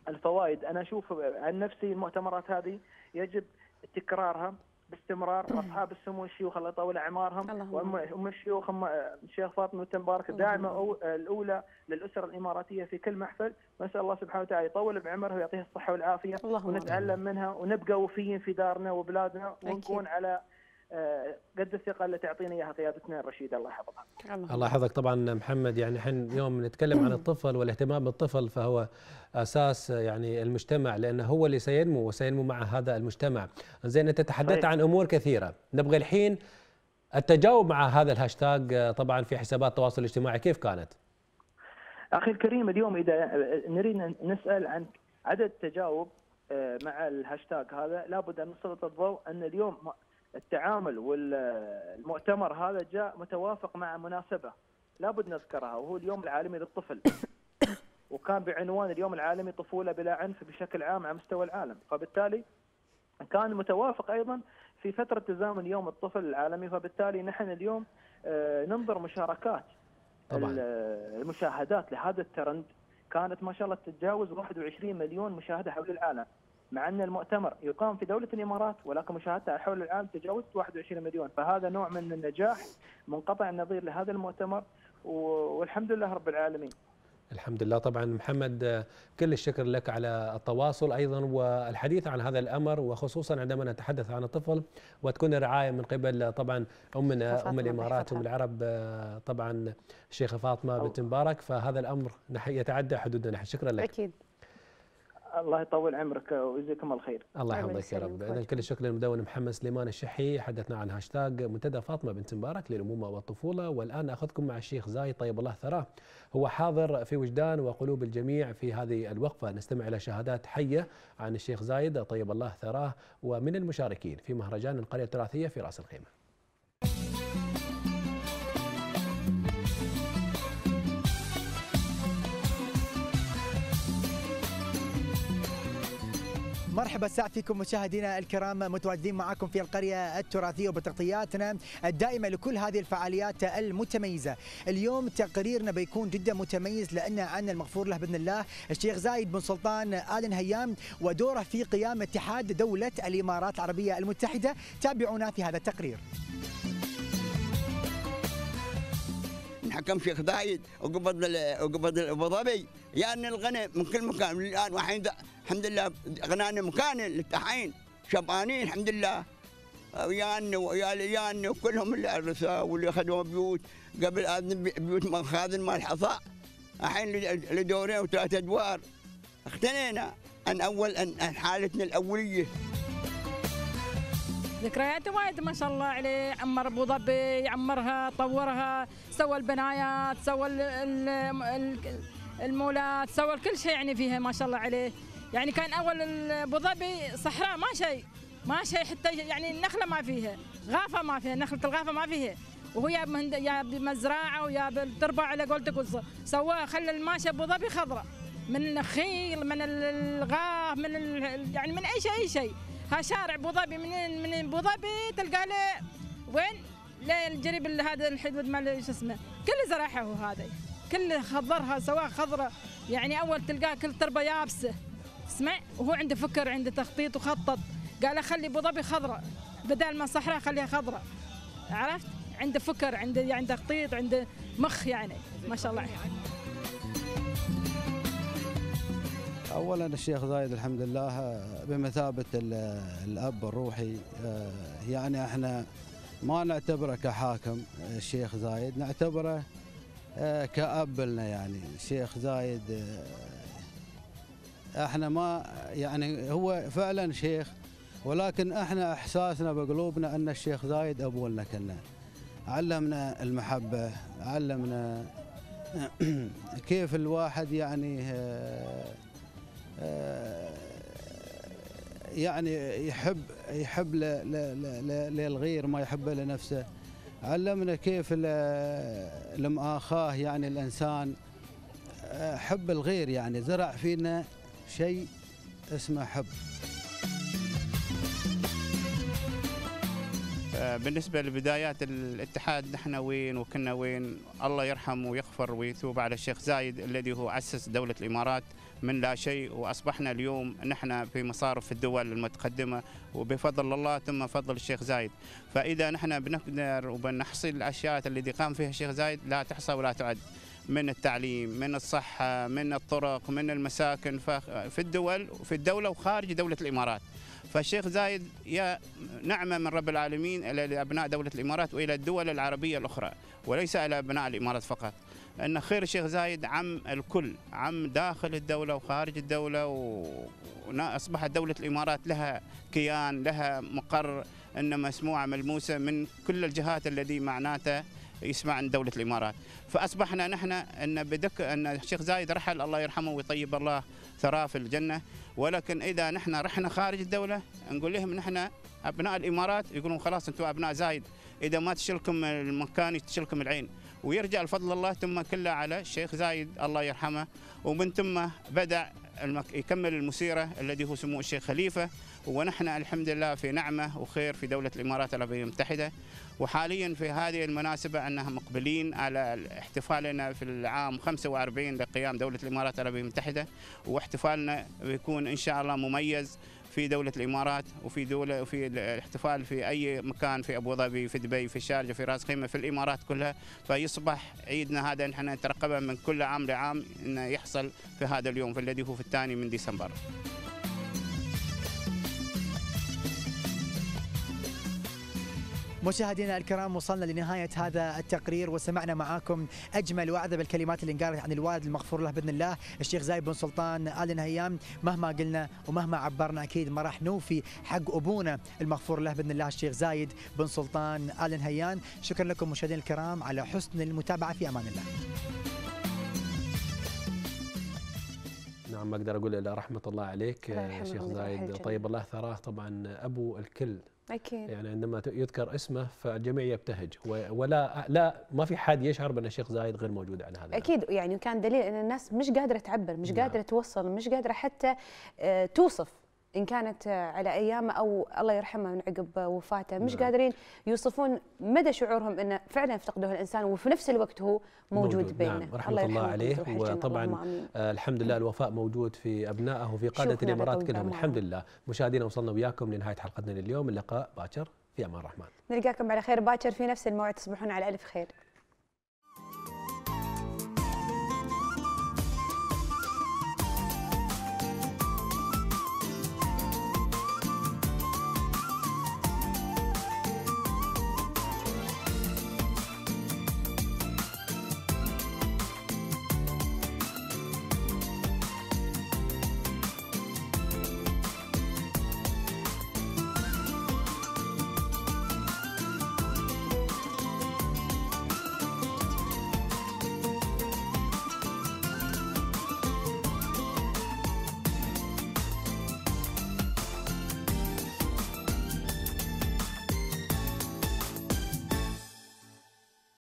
الفوائد. أنا أشوف عن نفسي المؤتمرات هذه يجب تكرارها باستمرار واصحاب السمو الشيوخ الله يطول اعمارهم وأم الشيوخ الشيخ فاطمة مبارك داعمة الأولى للأسرة الإماراتية في كل محفل. نسأل الله سبحانه وتعالى يطول بعمرها ويعطيها الصحة والعافية ونتعلم منها ونبقى وفيين في دارنا وبلادنا ونكون على قد الثقة اللي تعطينا إياها قيادتنا الرشيده الله يحفظها. الله يحفظك طبعا محمد يعني إحنا اليوم نتكلم عن الطفل والاهتمام بالطفل فهو أساس يعني المجتمع لأنه هو اللي سينمو وسينمو مع هذا المجتمع. زين أنت تحدثت عن أمور كثيرة، نبغى الحين التجاوب مع هذا الهاشتاج طبعا في حسابات التواصل الاجتماعي كيف كانت؟ أخي الكريم اليوم إذا نريد نسأل عن عدد تجاوب آه، مع الهاشتاج هذا لابد أن نسلط الضوء أن اليوم التعامل والمؤتمر هذا جاء متوافق مع مناسبة. لابد نذكرها وهو اليوم العالمي للطفل. وكان بعنوان اليوم العالمي طفولة بلا عنف بشكل عام على مستوى العالم. فبالتالي كان متوافق أيضا في فترة تزامن يوم الطفل العالمي. فبالتالي نحن اليوم آه، ننظر مشاركات طبعا. المشاهدات لهذا الترند. كانت ما شاء الله تتجاوز 21 مليون مشاهدة حول العالم. مع أن المؤتمر يقام في دولة الإمارات ولكن مشاهدته حول العالم تجاوزت 21 مليون. فهذا نوع من النجاح منقطع النظير لهذا المؤتمر والحمد لله رب العالمين. الحمد لله. طبعا محمد كل الشكر لك على التواصل أيضا والحديث عن هذا الأمر وخصوصا عندما نتحدث عن الطفل وتكون الرعاية من قبل طبعا امنا أم الإمارات أم العرب طبعا الشيخه فاطمة بنت مبارك. فهذا الأمر يتعدى حدودنا. شكرا لك. أكيد. الله يطول عمرك ويجزيكم الخير. الله يحفظك يا رب. اذا كل الشكر للمدون محمد سليمان الشحي حدثنا عن هاشتاج منتدى فاطمة بنت مبارك للأمومة والطفولة. والآن أخذكم مع الشيخ زايد طيب الله ثراه. هو حاضر في وجدان وقلوب الجميع في هذه الوقفة. نستمع إلى شهادات حية عن الشيخ زايد طيب الله ثراه ومن المشاركين في مهرجان القرية التراثية في رأس الخيمة. مرحبا ساعة فيكم مشاهدينا الكرام متواجدين معكم في القرية التراثية وبتغطياتنا الدائمة لكل هذه الفعاليات المتميزة. اليوم تقريرنا بيكون جدا متميز لأن عن المغفور له بإذن الله الشيخ زايد بن سلطان آل نهيام ودوره في قيام اتحاد دولة الإمارات العربية المتحدة. تابعونا في هذا التقرير. حكم شيخ زايد وقبض وقبض ابو ظبي يعني الغنى من كل مكان. الآن وحين الحمد لله غنانا مكان للتحين شبانين الحمد لله. ويانا ويا ويانا وكلهم اللي عرسوا واللي أخذوا بيوت. قبل اذن بيوت مخازن مال حصى الحين لدورين وثلاث أدوار. اختنينا عن اول عن حالتنا الأولية. ذكريات وايد ما شاء الله عليه. عمر أبو ظبي عمرها طورها. سوى البنايات سوى المولات سوى كل شيء يعني فيها ما شاء الله عليه. يعني كان أول أبو ظبي صحراء ما شيء ما شيء حتى يعني النخلة ما فيها غافة ما فيها نخلة الغافة ما فيها. وهو يا يا بمزرعة ويا بالتربة على قولتك سواها خلى الماشيه أبو ظبي خضراء من النخيل من الغاف من يعني من أي شيء أي شيء. ها شارع أبو ظبي من من أبو ظبي تلقى له وين؟ للجريب هذا الحدود مال شو اسمه كل زرعها هو هذا. كل خضرها سواء خضرة يعني أول تلقاه كل تربة يابسة. اسمع وهو عنده فكر عنده تخطيط وخطط. قال خلي أبو ظبي خضراء بدل ما صحراء خليها خضراء عرفت؟ عنده فكر عنده يعني تخطيط عنده مخ يعني ما شاء الله. اولا الشيخ زايد الحمد لله بمثابة الأب الروحي آه، يعني إحنا ما نعتبره كحاكم الشيخ زايد. نعتبره آه، كأب لنا يعني. الشيخ زايد آه، إحنا ما يعني هو فعلا شيخ ولكن إحنا احساسنا بقلوبنا أن الشيخ زايد ابو لنا كنا. علمنا المحبة علمنا كيف الواحد يعني يعني يحب يحب للغير ما يحبه لنفسه. علمنا كيف المآخاه يعني الإنسان حب الغير يعني زرع فينا شيء اسمه حب. بالنسبة لبدايات الاتحاد نحن وين وكنا وين؟ الله يرحم ويغفر ويتوب على الشيخ زايد الذي هو أسس دولة الإمارات. من لا شيء وأصبحنا اليوم نحن في مصارف الدول المتقدمة وبفضل الله ثم فضل الشيخ زايد. فإذا نحن بنقدر وبنحصي الاشياء التي قام فيها الشيخ زايد لا تحصى ولا تعد. من التعليم من الصحة من الطرق من المساكن في الدول في الدولة وخارج دولة الإمارات. فالشيخ زايد يا نعمة من رب العالمين إلى أبناء دولة الإمارات وإلى الدول العربية الأخرى وليس إلى أبناء الإمارات فقط. أن خير الشيخ زايد عم الكل عم داخل الدولة وخارج الدولة واصبحت دولة الإمارات لها كيان لها مقر ان مسموعه ملموسة من كل الجهات الذي معناته يسمع عن دولة الإمارات. فأصبحنا نحن أن بدك أن الشيخ زايد رحل الله يرحمه ويطيب الله ثراه في الجنة. ولكن إذا نحن رحنا خارج الدولة نقول لهم نحن أبناء الإمارات يقولون خلاص أنتم أبناء زايد. إذا ما تشلكم المكان تشلكم العين. ويرجع الفضل الله ثم كله على الشيخ زايد الله يرحمه. ومن ثم بدأ يكمل المسيرة الذي هو سمو الشيخ خليفة. ونحن الحمد لله في نعمة وخير في دولة الإمارات العربية المتحدة. وحاليا في هذه المناسبة أنها مقبلين على احتفالنا في العام 45 لقيام دولة الإمارات العربية المتحدة. واحتفالنا بيكون إن شاء الله مميز. في دولة الإمارات وفي دولة وفي الاحتفال في أي مكان في أبو ظبي في دبي في الشارجه في راس خيمة في الإمارات كلها فيصبح عيدنا هذا نحن نترقبه من كل عام لعام إنه يحصل في هذا اليوم في الذي هو في الثاني من ديسمبر. مشاهدينا الكرام وصلنا لنهاية هذا التقرير وسمعنا معاكم أجمل وأعذب الكلمات اللي انقالت عن الوالد المغفور له بإذن الله الشيخ زايد بن سلطان آل نهيان. مهما قلنا ومهما عبرنا أكيد ما راح نوفي حق أبونا المغفور له بإذن الله الشيخ زايد بن سلطان آل نهيان. شكرا لكم مشاهدينا الكرام على حسن المتابعة في أمان الله. نعم ما أقدر أقول إلا رحمة الله عليك شيخ زايد. طيب الله ثراه طبعا أبو الكل. أكيد. يعني عندما يذكر اسمه فالجميع يبتهج. ولا لا ما في حد يشعر بأن الشيخ زايد غير موجود على هذا أكيد. يعني كان دليل أن الناس مش قادرة تعبر مش نعم. قادرة توصل مش قادرة حتى توصف. إن كانت على أيامه أو الله يرحمه من عقب وفاته. مش نعم. قادرين يوصفون مدى شعورهم انه فعلا افتقدوه الإنسان وفي نفس الوقت هو موجود, موجود. بيننا نعم. رحمة الله, الله عليه. وطبعا آه الحمد لله الوفاء موجود في أبنائه وفي قادة الإمارات كلهم. الحمد لله. مشاهدينا وصلنا وياكم لنهاية حلقتنا اليوم اللقاء باكر في أمان الرحمن نلقاكم على خير باكر. في نفس الموعد تصبحون على ألف خير.